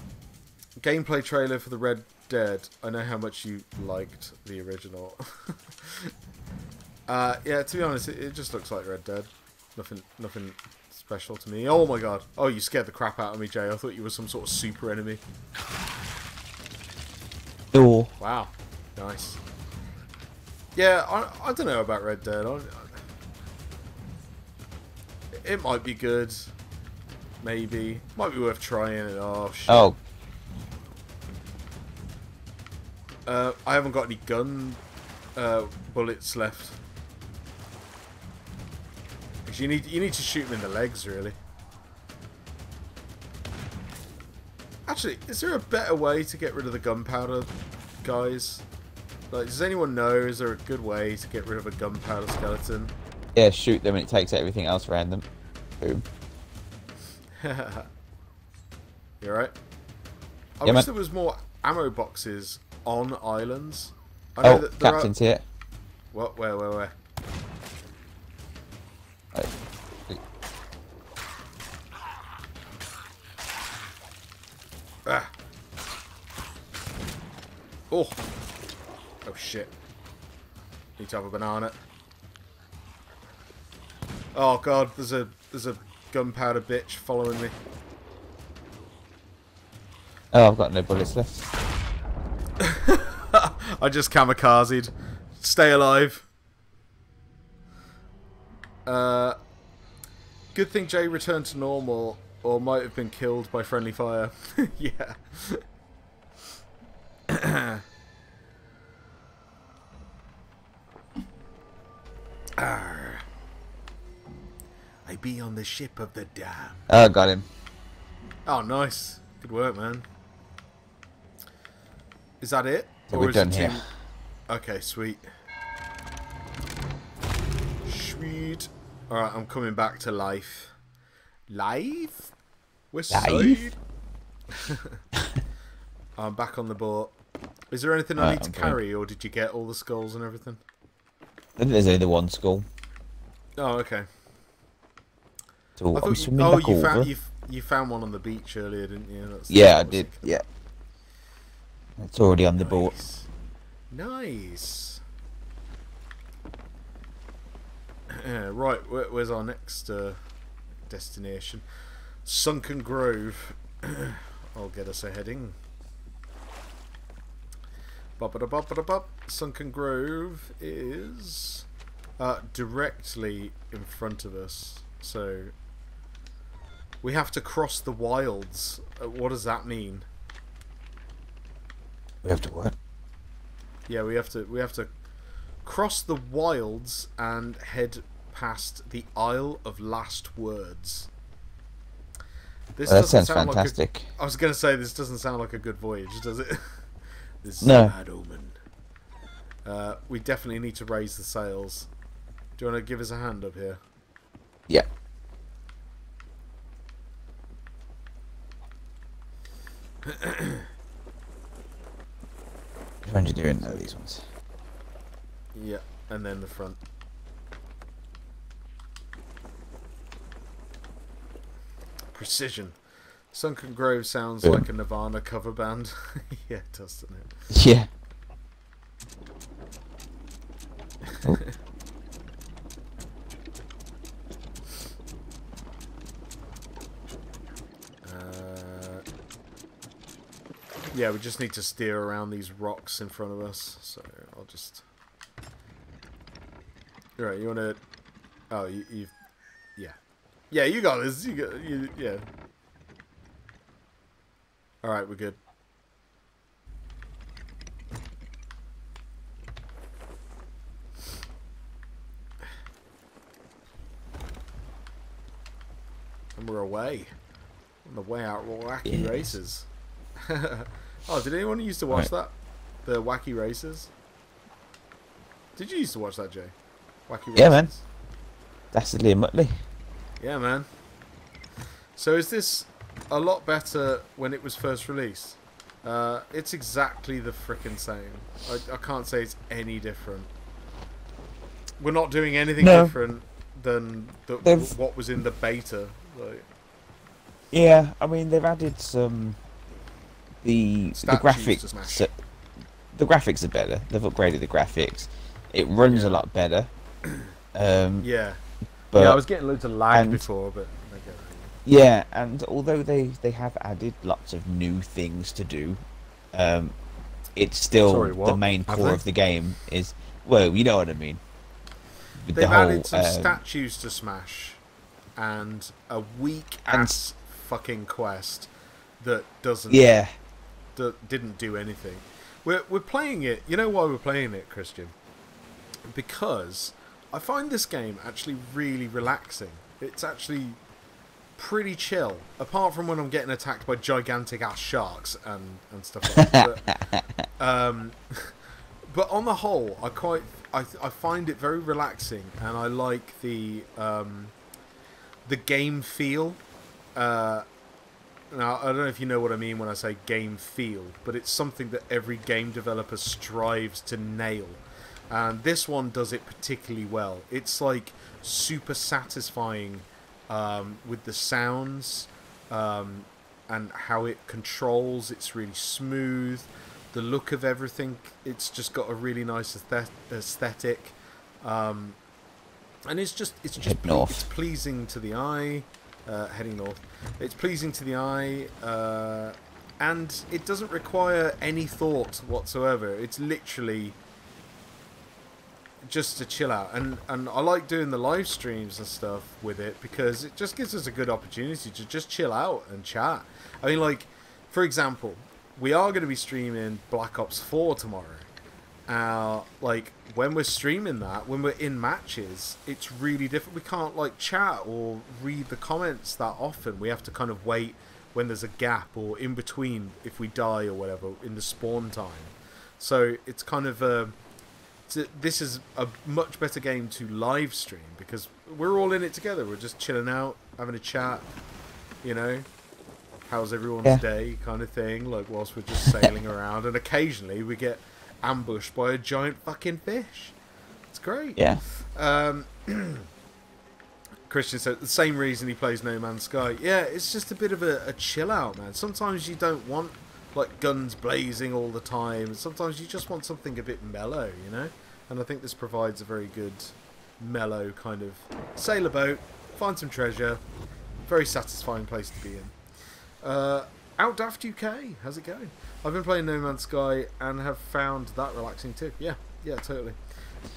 gameplay trailer for the Red Dead? I know how much you liked the original. uh, yeah, to be honest, it, it just looks like Red Dead. Nothing, nothing special to me. Oh my god! Oh, you scared the crap out of me, Jay. I thought you were some sort of super enemy. Oh, Wow, nice. Yeah, I, I don't know about Red Dead. I, it might be good. Maybe. Might be worth trying it. Oh, shit. oh, Uh, I haven't got any gun uh, bullets left. 'Cause you need you need to shoot them in the legs, really. Actually, is there a better way to get rid of the gunpowder, guys? Like, does anyone know? Is there a good way to get rid of a gunpowder skeleton? yeah, shoot them and it takes everything else around them. Boom. you alright? I Yeah, wish man. there was more ammo boxes on islands. I know Oh, that there are- here. What? Where? Where? Where? Right. Ah. Oh. Oh shit. Need to have a banana. Oh god, there's a there's a gunpowder bitch following me. Oh, I've got no bullets left. I just kamikazed. Stay alive. Uh, good thing Jay returned to normal, or might have been killed by friendly fire. yeah. Arr. Ah. I be on the ship of the dam. Oh, ah, got him. Oh, nice. Good work, man. Is that it? So we're done here. two- Okay, sweet. Sweet. Alright, I'm coming back to life. Life? We're Life? I'm back on the boat. Is there anything I Right, need to carry, or did you get all the skulls and everything? I think there's only the one skull. Oh, okay. So I'm thought you, oh, back you over. found you, you found one on the beach earlier, didn't you? That's Yeah, I did. thinking. Yeah. It's already on the boat. Nice. Nice. Yeah, right, where, where's our next uh, destination? Sunken Grove. I'll get us a heading. Ba-ba-da-ba-ba-da-ba. Sunken Grove is uh, directly in front of us. So we have to cross the wilds. Uh, what does that mean? We have to what? Yeah, we have to we have to cross the wilds and head past the Isle of Last Words. This Well, that sounds sound like a- fantastic. I was going to say this doesn't sound like a good voyage, does it? this is No. a bad omen. Uh, we definitely need to raise the sails. Do you want to give us a hand up here? Yeah. Which ones you doing? No, these ones. Yeah, and then the front. Precision. Sunken Grove sounds like a Nirvana cover band. yeah, it does, doesn't it? Yeah. Uh, yeah, we just need to steer around these rocks in front of us. So I'll just. Right, you want to? Oh, you, you've. Yeah, yeah, you got this. You got you. Yeah. All right, we're good. And we're away. On the way out, wacky races. oh, did anyone used to watch that? The wacky races. Did you used to watch that, Jay? Wacky races. Yeah, man. That's Liam Muttley. Yeah, man. So is this a lot better when it was first released? Uh, it's exactly the frickin' same. I, I can't say it's any different. We're not doing anything No. different than the, what was in the beta. Like, Yeah, I mean they've added some the the graphics. to so- the graphics are better. They've upgraded the graphics. It runs Yeah. a lot better. Um, yeah, but yeah, I was getting loads of lag. and and- before, but I get it. Yeah, and although they they have added lots of new things to do, um, it's still Sorry, the main Have core they? of the game is well, you know what I mean. With They've the whole, added some um, statues to Smash, and a weak And- ass fucking quest that doesn't yeah, that didn't do anything. We're we're playing it. You know why we're playing it, Christian? Because I find this game actually really relaxing. It's actually pretty chill, apart from when I'm getting attacked by gigantic ass sharks and and stuff like that. But, um, but on the whole, I quite I I find it very relaxing, and I like the um, the game feel. Uh, now, I don't know if you know what I mean when I say game feel, but it's something that every game developer strives to nail. And this one does it particularly well. It's like super satisfying um, with the sounds um, and how it controls. It's really smooth. The look of everything, it's just got a really nice aesthetic. Um, and it's just it's just it's pleasing to the eye uh, heading north it's pleasing to the eye uh, and it doesn't require any thought whatsoever it's literally just to chill out and and I like doing the live streams and stuff with it because it just gives us a good opportunity to just chill out and chat I mean like for example we are going to be streaming Black Ops 4 tomorrow uh, like when we're streaming that, when we're in matches, it's really different. We can't like chat or read the comments that often. We have to kind of wait when there's a gap or in between if we die or whatever in the spawn time. So it's kind of uh, a, this is a much better game to live stream because we're all in it together. We're just chilling out, having a chat, you know. How's everyone's Yeah. day, kind of thing. Like whilst we're just sailing around, and occasionally we get ambushed by a giant fucking fish. It's great. yeah, Um, Christian said the same reason he plays No Man's Sky. Yeah, it's just a bit of a, a chill out, man. Sometimes you don't want like guns blazing all the time. Sometimes you just want something a bit mellow, you know. And I think this provides a very good mellow kind of sail a boat, find some treasure, very satisfying place to be in. Uh, Outdaft UK, how's it going? I've been playing No Man's Sky and have found that relaxing too. Yeah, yeah, totally.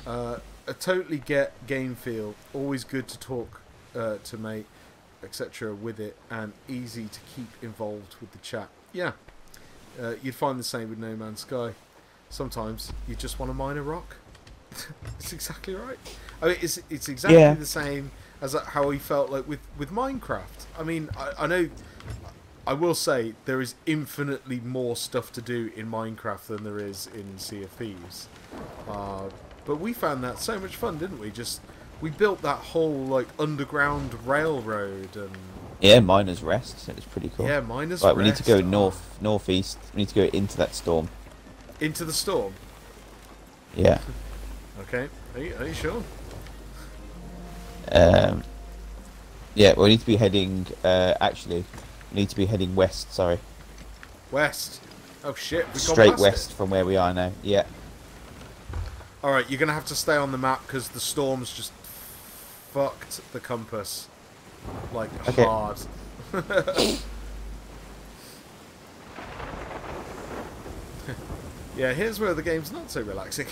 Uh, I totally get game feel. Always good to talk uh, to mate, etc. with it, and easy to keep involved with the chat. Yeah, uh, you'd find the same with No Man's Sky. Sometimes you just want to mine a rock. It's exactly right. I mean, it's it's exactly Yeah. the same as how he felt like with with Minecraft. I mean, I, I know. I will say there is infinitely more stuff to do in Minecraft than there is in Sea of Thieves. Uh, but we found that so much fun, didn't we? Just we built that whole like underground railroad and Yeah, Miner's Rest. It was pretty cool. yeah, miners. Right, we need to go north, northeast. We need to go into that storm. into the storm. Yeah. Okay, are you, are you sure? Um, yeah, we need to be heading. Uh, actually, we need to be heading west. Sorry, West. Oh shit, we've straight west from where we are now. Yeah. All right, you're gonna have to stay on the map because the storm's just fucked the compass like Okay. hard. yeah, here's where the game's not so relaxing.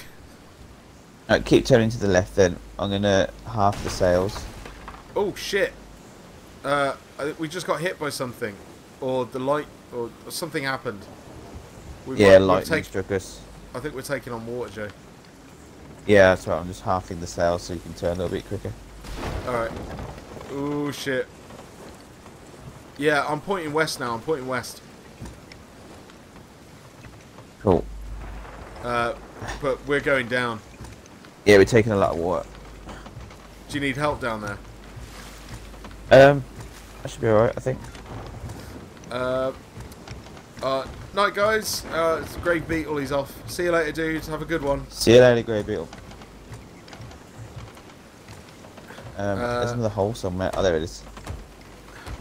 Right, keep turning to the left. Then I'm gonna half the sails. Oh shit! Uh, we just got hit by something, or the light, or, or something happened. We yeah, lightning take- struck us. I think we're taking on water, Joe. Yeah, that's right. I'm just halving the sails so you can turn a little bit quicker. Alright. Oh shit. Yeah, I'm pointing west now. I'm pointing west. Cool. Uh, but we're going down. Yeah, we're taking a lot of water. Do you need help down there? Um, I should be alright, I think. Uh, uh, night, guys. Uh, it's Beetle. He's off. See you later, dudes. Have a good one. See you later, Grave Beetle. Um, Uh, there's another hole somewhere. Oh, there it is.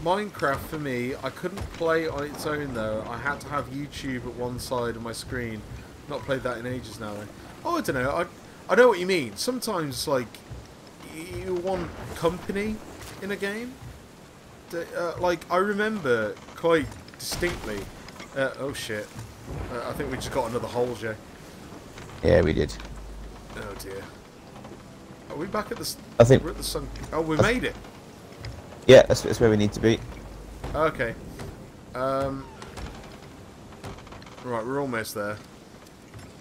Minecraft for me, I couldn't play on its own though. I had to have YouTube at one side of my screen. Not played that in ages now. Though. Oh, I don't know. I I know what you mean. Sometimes like you want company in a game. Uh, like I remember quite distinctly. Uh, oh shit! Uh, I think we just got another hole, Joe. Yeah, we did. Oh dear. Are we back at the? I think- we're at the sun. Oh, we made it. Yeah, that's, that's where we need to be. Okay. Um. Right, we're almost there.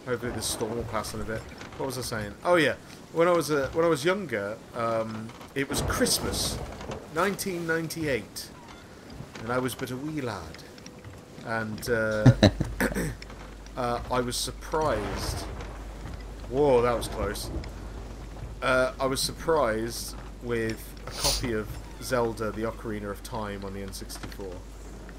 Hopefully this storm will pass in a bit. What was I saying? Oh yeah, when I was uh, when I was younger, um, it was Christmas, 1998, and I was but a wee lad, and uh, uh, I was surprised. Whoa, that was close. Uh, I was surprised with a copy of Zelda: The Ocarina of Time on the N64.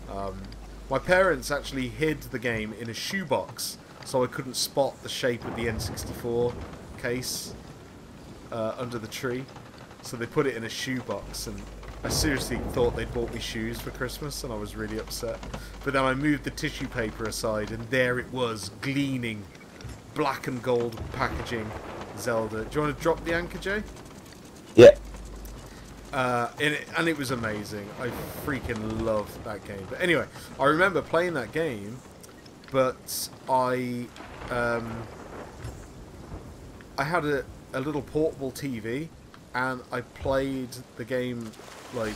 Um, my parents actually hid the game in a shoebox, so I couldn't spot the shape of the N64 case uh, under the tree. So they put it in a shoebox, and I seriously thought they'd bought me shoes for Christmas, and I was really upset. But then I moved the tissue paper aside, and there it was, gleaming, black and gold packaging, Zelda. Do you want to drop the anchor, Jay? Yeah. Uh, and, it, and it was amazing. I freaking loved that game. But anyway, I remember playing that game, but I um, I had a, a little portable TV, and I played the game like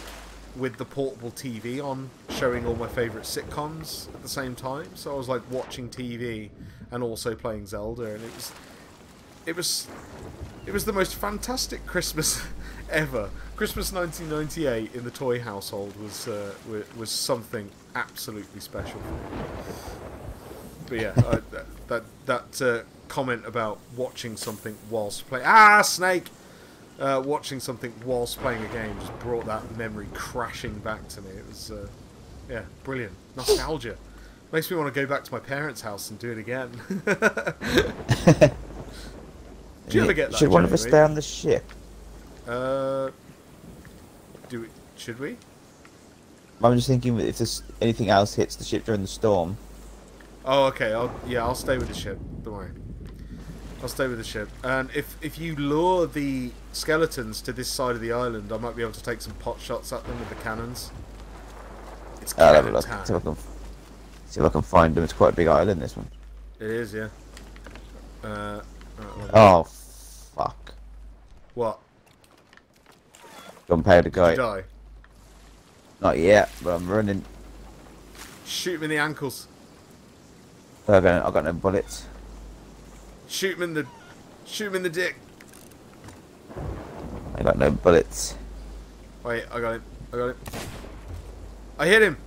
with the portable TV on, showing all my favourite sitcoms at the same time. So I was like watching TV and also playing Zelda, and it was it was it was the most fantastic Christmas ever. Christmas 1998 in the toy household was uh, was something absolutely special. But yeah, I, that that, that uh, comment about watching something whilst playing ah snake, uh, watching something whilst playing a game just brought that memory crashing back to me. It was uh, yeah, brilliant nostalgia. Makes me want to go back to my parents' house and do it again. Do you ever get that? Should one of us stay on the ship? Uh, do we? Should we? I'm just thinking if there's anything else hits the ship during the storm. Oh, okay. I'll yeah. I'll stay with the ship. Don't worry. I'll stay with the ship. And if if you lure the skeletons to this side of the island, I might be able to take some pot shots at them with the cannons. It's I'll have a look. time. See if I can, see if I can find them. It's quite a big island, this one. It is, yeah. Uh, right, Oh, fuck. what? Gunpowder Did guy. you die? Not yet, but I'm running. Shoot him in the ankles. I've got, got no bullets. Shoot him in the. Shoot him in the dick. I got no bullets. Wait, I got him. I got him. I hit him.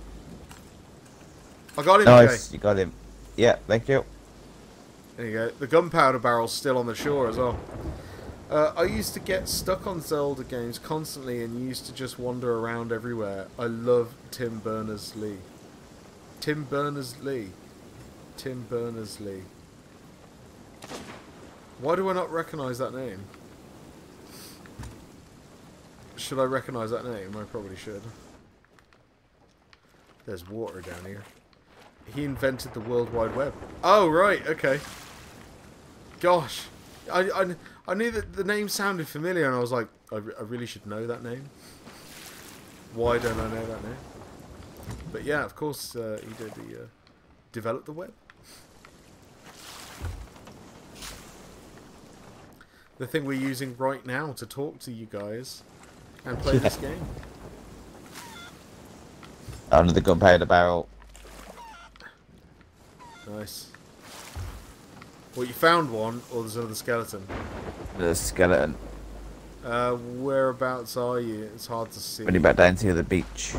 I got him. Nice, Okay. you got him. Yeah, thank you. There you go. The gunpowder barrel's still on the shore as well. Uh, I used to get stuck on Zelda games constantly and used to just wander around everywhere. I love Tim Berners-Lee. Tim Berners-Lee. Tim Berners-Lee. Why do I not recognise that name? Should I recognise that name? I probably should. There's water down here. He invented the World Wide Web. Oh, right, okay. Gosh. I, I, I knew that the name sounded familiar and I was like, I, I really should know that name. Why don't I know that name? But yeah, of course, uh, he did the, uh, develop the web. The thing we're using right now to talk to you guys and play this game. Under the gunpowder barrel. Nice. Well, you found one, or there's another skeleton. The skeleton. Uh, whereabouts are you? It's hard to see. Running back down to the beach.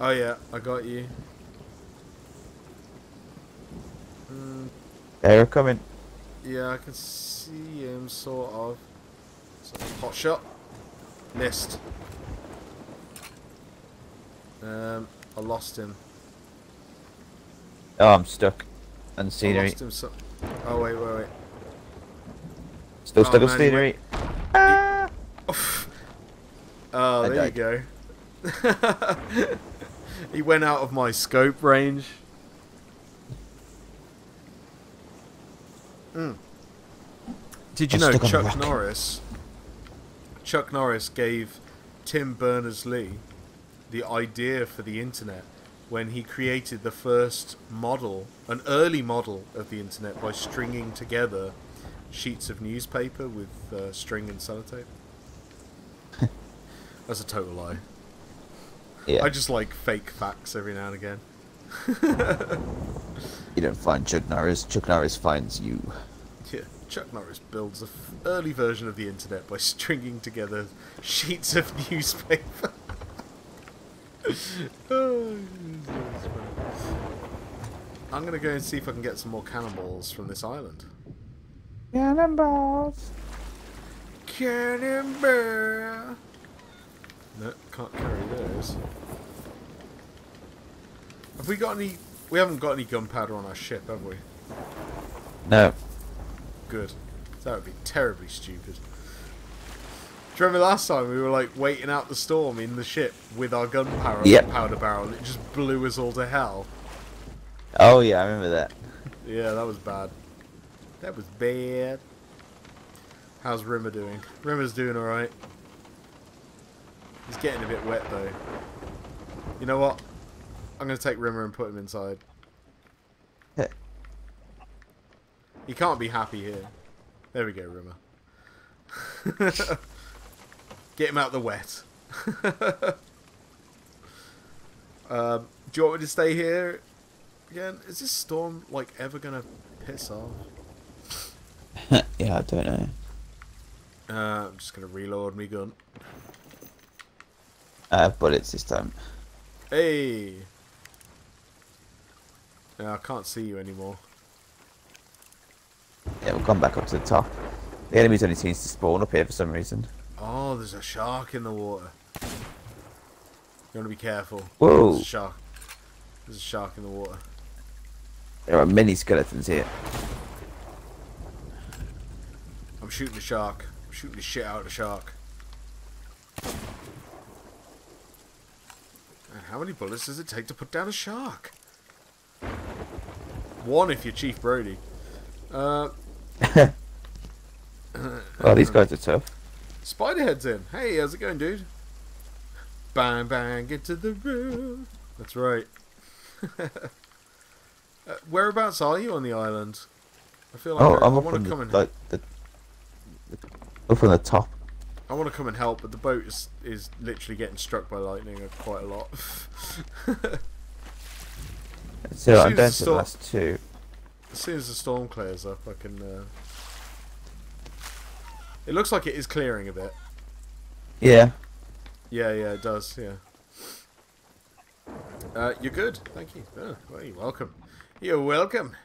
Oh yeah, I got you. Mm, They're coming. Yeah, I can see him, sort of. So, hot shot. Missed. Um, I lost him. Oh, I'm stuck. And I lost him so oh, wait, wait, wait. Still Oh, stuck on scenery. Oh, I there you go. he went out of my scope range. Mm. Did you I'm know stuck on a Chuck. Norris? Chuck Norris gave Tim Berners-Lee the idea for the internet when he created the first model, an early model of the internet by stringing together sheets of newspaper with uh, string and sellotape. That's a total lie. Yeah. I just like fake facts every now and again. You don't find Chuck Norris. Chuck Norris finds you. Yeah, Chuck Norris builds a f- early version of the internet by stringing together sheets of newspaper. Oh. I'm gonna go and see if I can get some more cannonballs from this island. Cannonballs. Cannonball. No, can't carry those. Have we got any? We haven't got any gunpowder on our ship, have we? No. Good. That would be terribly stupid. Do you remember last time we were like waiting out the storm in the ship with our gunpowder Yep. powder barrel and it just blew us all to hell? Oh yeah, I remember that. Yeah, that was bad. That was bad. How's Rimmer doing? Rimmer's doing alright. He's getting a bit wet though. You know what? I'm gonna take Rimmer and put him inside. He can't be happy here. There we go, Rimmer. Get him out the wet. um, do you want me to stay here again? Is this storm like ever gonna piss off? yeah, I don't know. Uh, I'm just gonna reload me gun. I have bullets this time. Hey. Yeah, I can't see you anymore. Yeah, we'll come back up to the top. The enemies only seems to spawn up here for some reason. Oh, there's a shark in the water. You want to be careful. Whoa. There's a shark. There's a shark in the water. There are many skeletons here. I'm shooting the shark. I'm shooting the shit out of the shark. And how many bullets does it take to put down a shark? One if you're Chief Brody. Uh, Oh, these guys are tough. Spiderhead's in. Hey, how's it going, dude? Bang, bang, get to the roof. That's right. uh, whereabouts are you on the island? I feel like Oh, I, I'm I up want on to the, and like, the, the, up on the top. I want to come and help, but the boat is is literally getting struck by lightning quite a lot. So I'm down to the last two. as soon as the storm clears up, I can. Uh... It looks like it is clearing a bit. Yeah. Yeah, yeah, it does. Yeah. Uh, you're good. Thank you. Oh, well, you're welcome. You're welcome.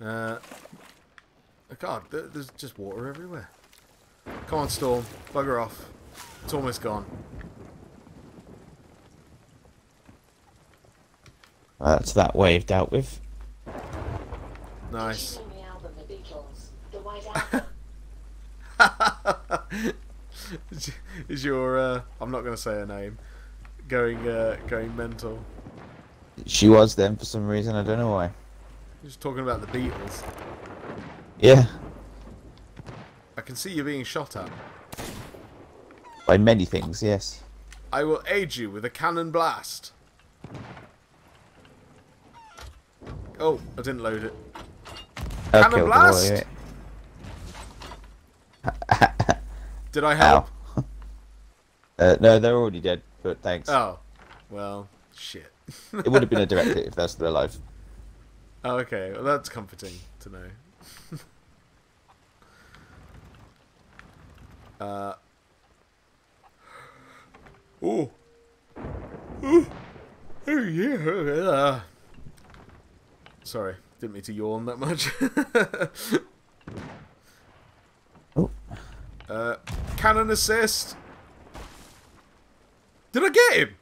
Uh, God, th- there's just water everywhere. Come on, Storm. Bugger off. It's almost gone. That's that wave dealt with. Nice. Choosing the album The Beatles, The White Album. is your uh, I'm not going to say her name going uh, going mental? She was then for some reason. I don't know why. Just talking about the Beatles. Yeah. I can see you being shot at. By many things, yes. I will aid you with a cannon blast. Oh, I didn't load it. Okay, Cannon blast! Did I help? Uh, no, they're already dead, but thanks. Oh, well, shit. It would have been a direct hit if they're still alive. Oh, okay. Well, that's comforting to know. uh. Oh. Oh. Oh yeah. Sorry, didn't mean to yawn that much. Oh. Uh, cannon assist. Did I get him?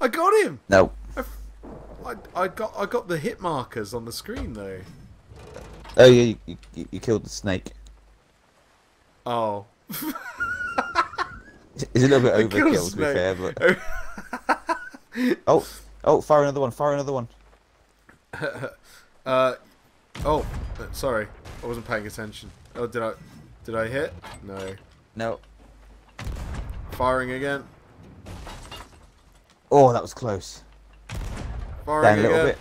I got him. No. I, I got I got the hit markers on the screen though. Oh yeah, you, you, you killed the snake. Oh. It's a little bit I killed a overkill to be fair, but oh, oh, fire another one, fire another one. Uh, oh, uh, sorry, I wasn't paying attention. Oh, did I, did I hit? No. No. Firing again. Oh, that was close. Firing Down a little bit.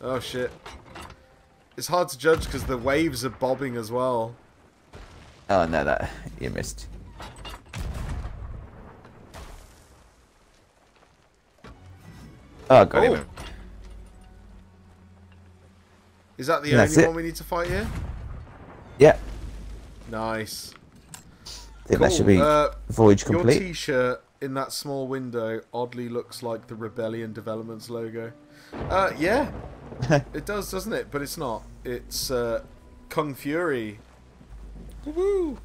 Oh shit. It's hard to judge because the waves are bobbing as well. Oh no, that you missed. Oh, got Oh. him. Is that the That's only one we need to fight here? Yeah, Nice. I think that should be Uh, voyage Your complete. T-shirt in that small window oddly looks like the Rebellion Developments logo. Uh, yeah, it does, doesn't it? But it's not. It's uh, Kung Fury. Woo!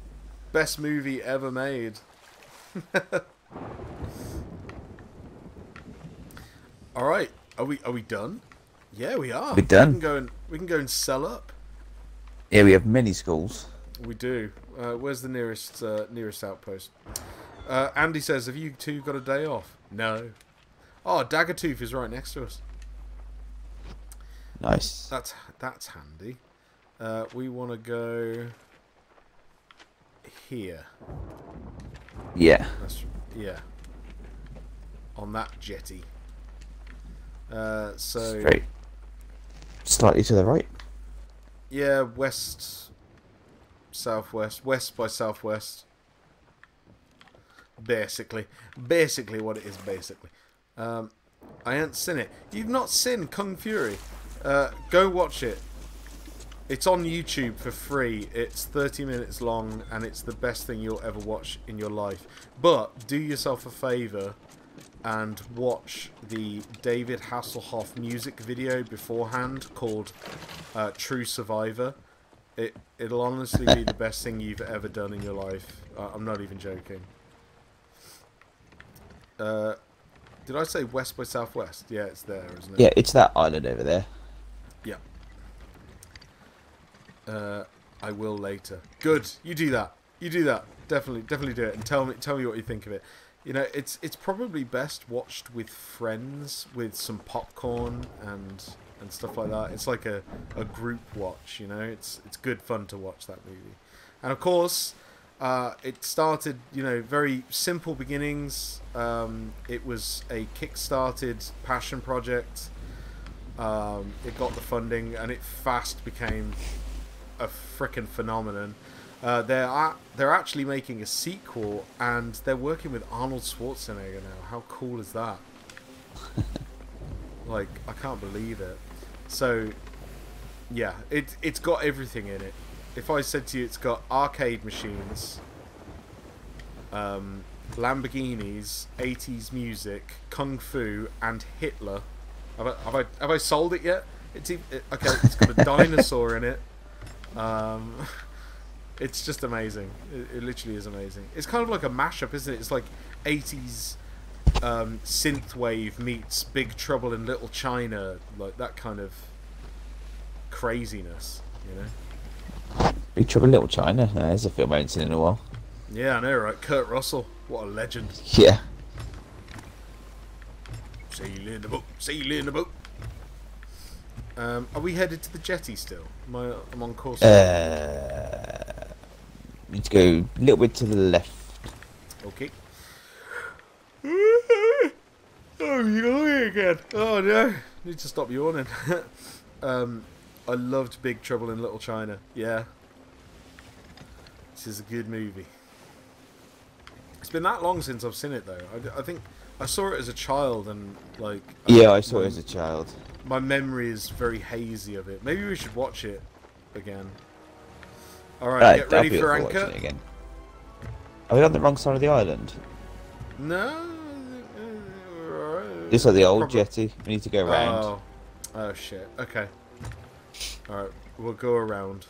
Best movie ever made. All right, are we are we done? Yeah, we are. We're done. We can go and we can go and sell up. yeah, we have many schools. We do. Uh, where's the nearest uh, nearest outpost? Uh, Andy says, "Have you two got a day off?" No. Oh, Daggertooth is right next to us. Nice. That's that's handy. Uh, we want to go here. Yeah. That's yeah. On that jetty. Uh, so Straight. Slightly to the right. yeah, west, southwest, west by southwest. Basically, basically what it is. Basically, um, I ain't seen it. You've not seen Kung Fury? Uh, go watch it. It's on YouTube for free. It's 30 minutes long, and it's the best thing you'll ever watch in your life. But do yourself a favor and watch the David Hasselhoff music video beforehand called uh, "True Survivor." It it'll honestly be the best thing you've ever done in your life. Uh, I'm not even joking. Uh, did I say west by southwest? Yeah, it's there, isn't it? Yeah, it's that island over there. Yeah. Uh, I will later. Good. You do that. You do that. Definitely, definitely do it, and tell me, tell me what you think of it. You know, it's it's probably best watched with friends, with some popcorn and and stuff like that. It's like a, a group watch. You know, it's it's good fun to watch that movie. And of course, uh, it started. You know, very simple beginnings. Um, it was a kick-started passion project. Um, it got the funding, and it fast became a freaking phenomenon. Uh, they're they're actually making a sequel, and they're working with Arnold Schwarzenegger now. How cool is that? like, I can't believe it. So, yeah, it it's got everything in it. If I said to you, it's got arcade machines, um, Lamborghinis, 80s music, kung fu, and Hitler. Have I, have I, have I sold it yet? It's e- it, okay. It's got a dinosaur in it. Um, it's just amazing. It, it literally is amazing. It's kind of like a mashup, isn't it? It's like 80s um, synthwave meets Big Trouble in Little China, like that kind of craziness. You know? Big Trouble in Little China. No, there's a film I haven't seen in a while. Yeah, I know, right? Kurt Russell, what a legend. Yeah. Sail in the boat, sail in the boat. Um, are we headed to the jetty still? Am I, I'm on course. Uh, need to go a little bit to the left. Okay. oh, yawning again. Oh no, need to stop yawning. um, I loved Big Trouble in Little China. Yeah, this is a good movie. It's been that long since I've seen it though. I, I think I saw it as a child and like. Yeah, I saw my, it as a child. My memory is very hazy of it. Maybe we should watch it again. All right, Right, get ready for anchor. again. Are we on the wrong side of the island? No. Just like the old Probably- jetty. We need to go around. Oh. oh shit. Okay. Alright, we'll go around.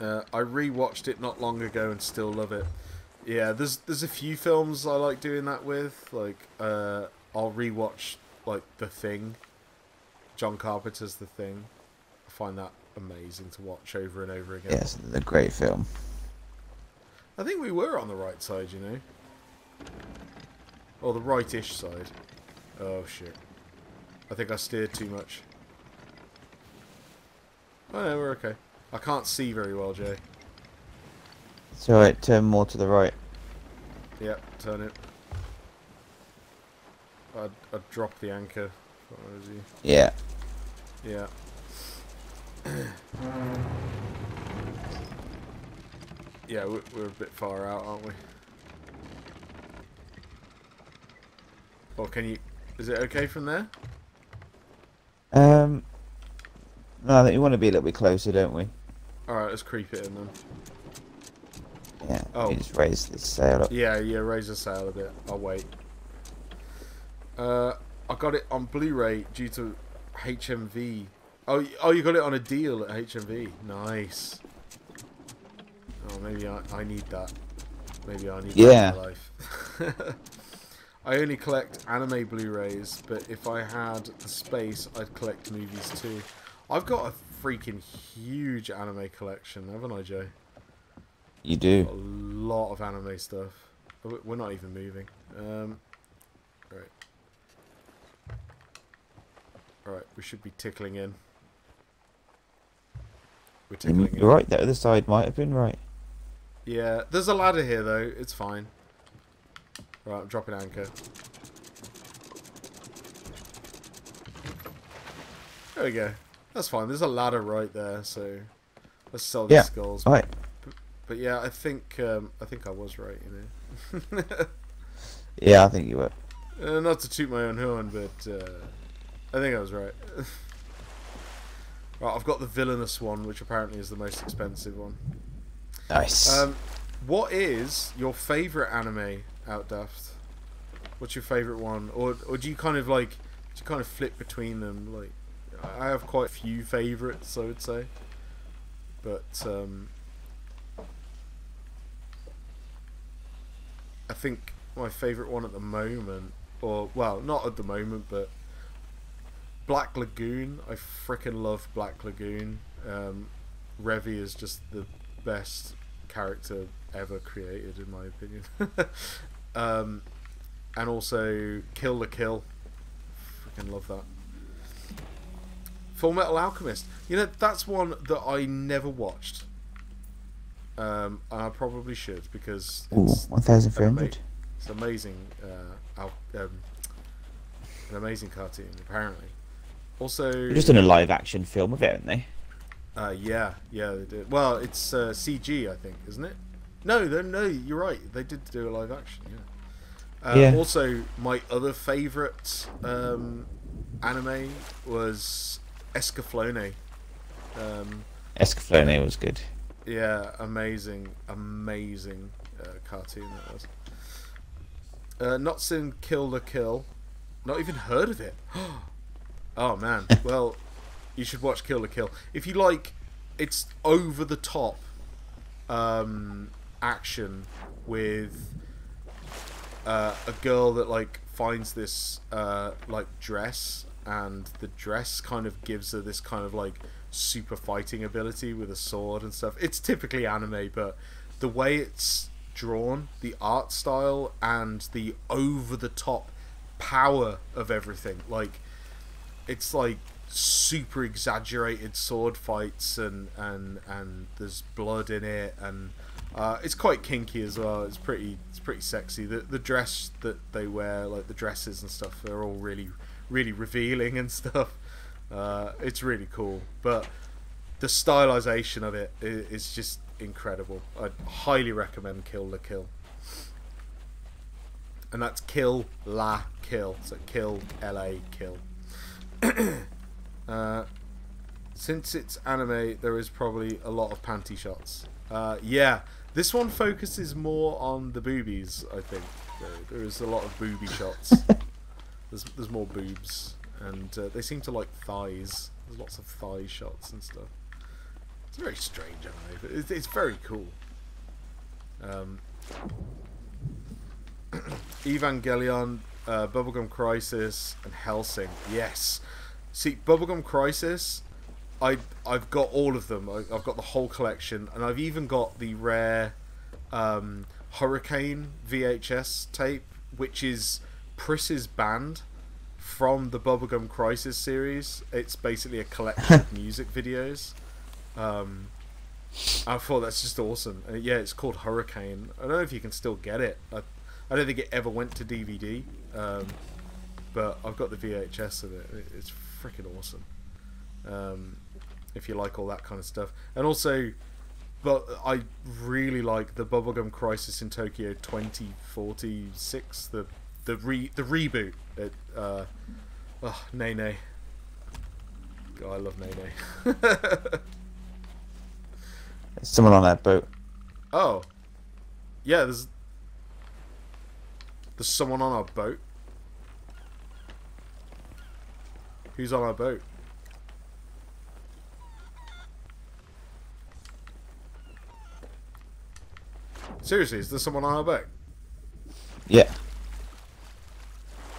Uh, I rewatched it not long ago and still love it. Yeah, there's there's a few films I like doing that with. Like, uh, I'll rewatch like The Thing. John Carpenter's The Thing. I find that amazing to watch over and over again. Yes, the great film. I think we were on the right side, you know. Or the right-ish side. Oh shit. I think I steered too much. Oh no, we're okay. I can't see very well, Jay. It's alright, turn more to the right. Yep, turn it. I'd, I'd drop the anchor. Yeah. Yeah. yeah, we're, we're a bit far out, aren't we? Or can you... Is it okay from there? Um. No, I think we want to be a little bit closer, don't we? Alright, let's creep it in then. Yeah. Oh. Just raise this sail up. Yeah, yeah, raise the sail a bit. I'll wait. Uh, I got it on Blu-ray due to HMV. Oh, oh, you got it on a deal at HMV. Nice. Oh, maybe I, I need that. Maybe I need Yeah. that in my life. I only collect anime Blu-rays, but if I had the space, I'd collect movies too. I've got a freaking huge anime collection, haven't I, Joe? You do. a lot of anime stuff. We're not even moving. Um, right. Alright, we should be tickling in. We're tickling. You're right. The other side might have been right. Yeah, there's a ladder here though. It's fine. Right, I'm dropping anchor. There we go. That's fine. There's a ladder right there, so let's sell these Yeah. skulls. All right. But yeah, I think um, I think I was right. You know. Yeah, I think you were. Uh, not to toot my own horn, but uh, I think I was right. right, I've got the villainous one, which apparently is the most expensive one. Nice. Um, what is your favourite anime, Outdaft? What's your favourite one, or or do you kind of like do you kind of flip between them? Like, I have quite a few favourites, I would say, but um, I think my favourite one at the moment, or well, not at the moment, but Black Lagoon. I freaking love Black Lagoon. Um, Revy is just the best character ever created, in my opinion. um, and also Kill la Kill. Freaking love that. Full Metal Alchemist. You know, that's one that I never watched. Um, and I probably should because it's, 1,300. it's amazing. Uh, um, an amazing cartoon, apparently. Also, They've just in a live action film of it, haven't they? uh, yeah, yeah, they did. Well, it's uh, CG, I think, isn't it? No, no, you're right. They did do a live action. Uh, Yeah. Also, my other favourite um, anime was Escaflowne. Um, Escaflowne was good. yeah, amazing, amazing uh, cartoon that was. Uh, not seen Kill la Kill. Not even heard of it. oh man. Well, you should watch Kill la Kill if you like. It's over the top um, action with uh, a girl that like finds this uh, like dress, and the dress kind of gives her this kind of like super fighting ability with a sword and stuff. It's typically anime, but the way it's drawn, the art style, and the over the top power of everything, like it's like super exaggerated sword fights and and and there's blood in it and uh, it's quite kinky as well. It's pretty it's pretty sexy. The the dress that they wear, like the dresses and stuff, they're all really really revealing and stuff. Uh, it's really cool, but the stylization of it is just incredible. I'd highly recommend Kill la Kill. And that's Kill La Kill. So Kill L A Kill. Uh, since it's anime, there is probably a lot of panty shots. Uh, yeah, this one focuses more on the boobies. I think there, there is a lot of booby shots. there's there's more boobs, and uh, they seem to like thighs. There's lots of thigh shots and stuff. It's a very strange anime, but it's, it's very cool. Um, Evangelion, uh, Bubblegum Crisis, and Hellsing. Yes. See, Bubblegum Crisis, I I've got all of them. I, I've got the whole collection, and I've even got the rare um, Hurricane VHS tape, which is Priss's band from the Bubblegum Crisis series. It's basically a collection of music videos. Um, I thought that's just awesome. Uh, yeah, it's called Hurricane. I don't know if you can still get it. I, I don't think it ever went to DVD, um, but I've got the VHS of it. It- It's freaking awesome. Um, if you like all that kind of stuff, and also, but I really like the Bubblegum Crisis in Tokyo 2046. The the re the reboot. It, uh, oh, Nene. God, I love Nene. There's someone on that boat. Oh. Yeah, there's there's someone on our boat. Who's on our boat? Seriously, is there someone on our boat? Yeah.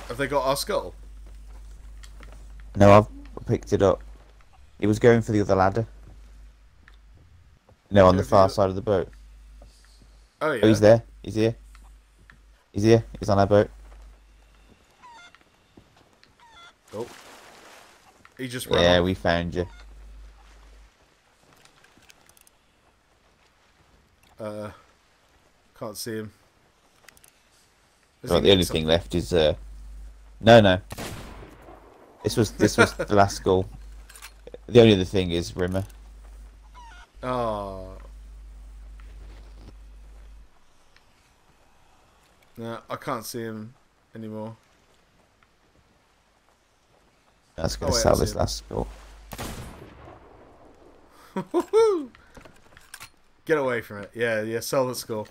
Have they got our skull? No, I've picked it up. He was going for the other ladder. No, on the far side of the boat. Oh yeah. Oh, he's there. He's here. He's here. He's on our boat. Oh. He just ran Yeah, off. we found you. Uh, can't see him. Right, the only thing left is uh. No, no. This was this was the last goal. The only other thing is Rimmer. Oh. No, I can't see him anymore. That's gonna Oh, wait, sell this last goal. Get away from it. Yeah, yeah, sell the skull.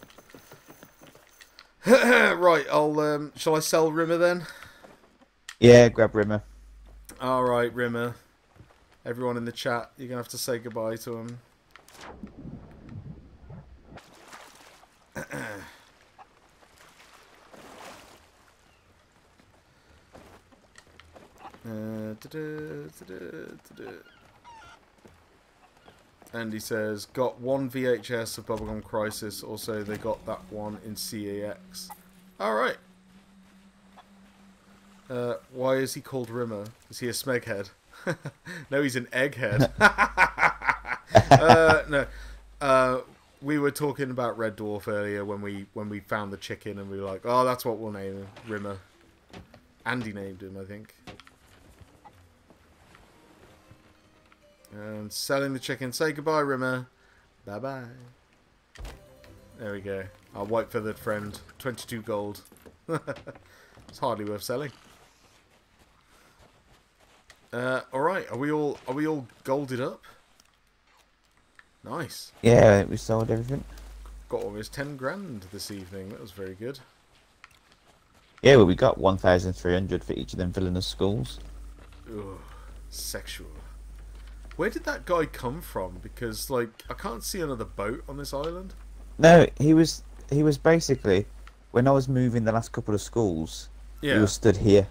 right, I'll um shall I sell Rimmer then? Yeah, grab Rimmer. Alright, Rimmer. Everyone in the chat, you're gonna have to say goodbye to him. Uh. And he says, got one VHS of Bubblegum Crisis. Also, they got that one in CAX. Alright. Uh, why is he called Rimmer? Is he a smeghead? no, he's an egghead. uh, no. Uh, we were talking about Red Dwarf earlier when we when we found the chicken and we were like, oh, that's what we'll name him, Rimmer. Andy named him, I think. And selling the chicken. Say goodbye, Rimmer. Bye bye. There we go. Our white feathered friend. 22 gold. it's hardly worth selling. Uh, all right, are we all are we all golded up? Nice. Yeah, we sold everything. Got almost ten grand this evening. That was very good. Yeah, well, we got 1,300 for each of them villainous schools. Ugh, sexual. Where did that guy come from? Because like I can't see another boat on this island. No, he was he was basically when I was moving the last couple of schools, he was stood here.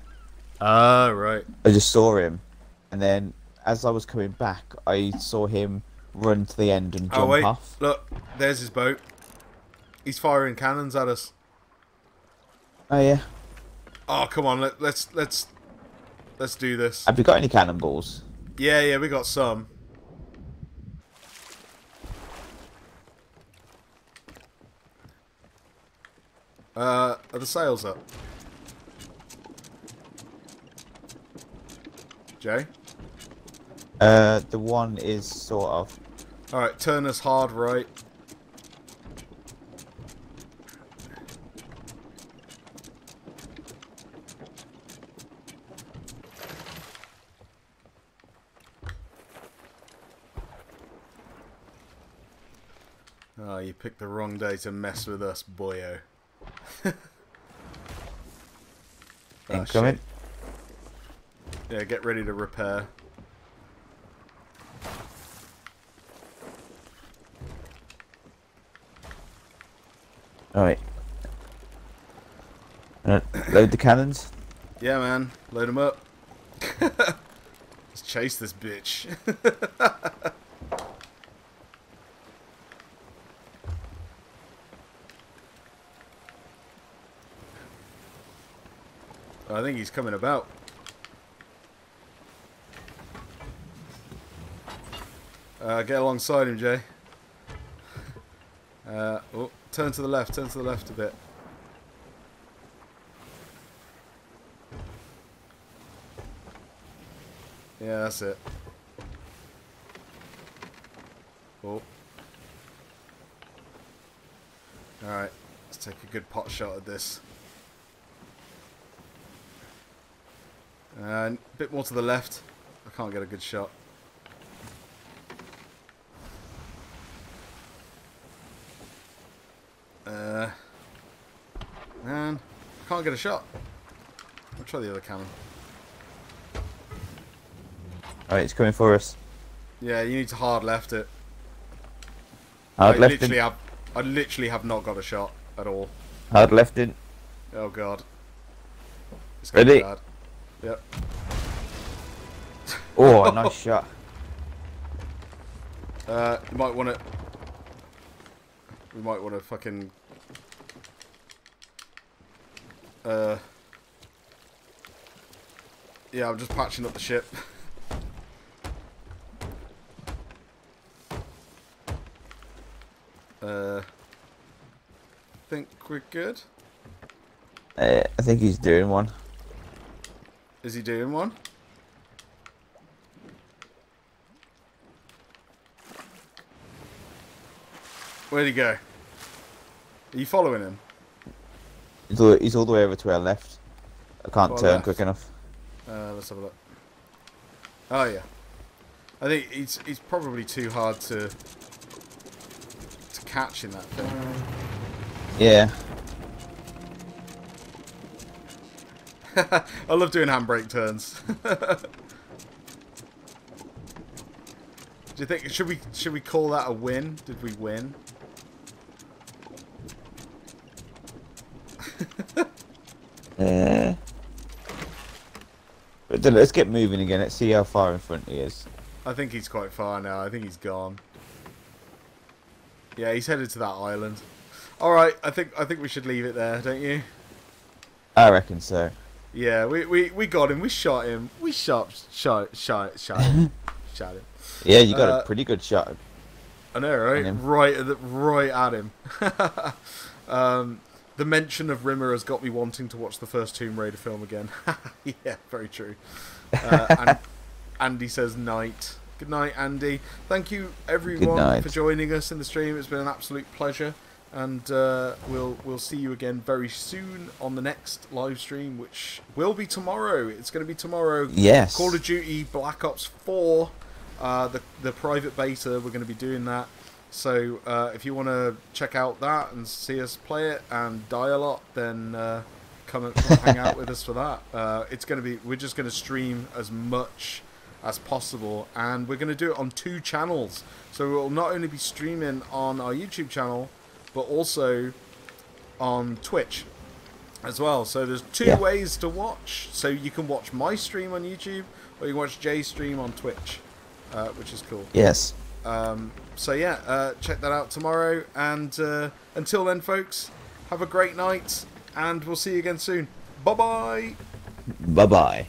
Ah, right. I just saw him, and then as I was coming back, I saw him run to the end and jump Oh wait, off. look, there's his boat. He's firing cannons at us. Oh yeah. Oh come on, let, let's let's let's do this. Have you got any cannonballs? Yeah, yeah, we got some. Uh, are the sails up? Jay? Uh, the one is sort of. Alright, turn us hard right. You picked the wrong day to mess with us, boyo. Oh, Incoming. shit. Yeah, get ready to repair. Alright. Uh, load the cannons. Yeah, man. Load them up. Let's chase this bitch. I think he's coming about. Uh, get alongside him, Jay. Uh, oh, turn to the left, turn to the left a bit. Yeah, that's it. Oh. Alright, let's take a good pot shot at this. And a bit more to the left. I can't get a good shot. Uh, man, I can't get a shot. I'll try the other cannon. Alright, it's coming for us. Yeah, you need to hard left it. Hard I left literally in. have, I literally have not got a shot at all. Hard left in. Oh god. It's gonna be Ready? bad. Yep. Oh, nice shot. Uh, you might want to. We might want to fucking. Uh. Yeah, I'm just patching up the ship. uh. Think we're good. Uh, I think he's doing one. Is he doing one? Where'd he go? Are you following him? He's all, he's all the way over to our left. I can't turn left. quick enough. Uh, let's have a look. Oh yeah, I think he's he's probably too hard to to catch in that thing. Yeah. I love doing handbrake turns. Do you think should we should we call that a win? Did we win? Uh, but then let's get moving again. Let's see how far in front he is. I think he's quite far now. I think he's gone. Yeah, he's headed to that island. All right, I think I think we should leave it there, don't you? I reckon so. Yeah, we, we, we got him. We shot him. We shot shot shot shot him. shot him. Yeah, you got Uh, a pretty good shot. I know, right? Right at the, right at him. um, the mention of Rimmer has got me wanting to watch the first Tomb Raider film again. yeah, very true. Uh, and Andy says night. Good night, Andy. Thank you everyone for joining us in the stream. It's been an absolute pleasure. And uh, we'll we'll see you again very soon on the next live stream, which will be tomorrow. It's going to be tomorrow. Yes. Call of Duty Black Ops 4, uh, the the private beta. We're going to be doing that. So uh, if you want to check out that and see us play it and die a lot, then uh, come and hang out with us for that. Uh, it's going to be we're just going to stream as much as possible, and we're going to do it on two channels. So we'll not only be streaming on our YouTube channel, but also on Twitch as well. So there's two Yeah. ways to watch. So you can watch my stream on YouTube, or you can watch Jay's stream on Twitch, uh, which is cool. Yes. Um, so yeah, uh, check that out tomorrow. And uh, until then, folks, have a great night, and we'll see you again soon. Bye bye. Bye bye.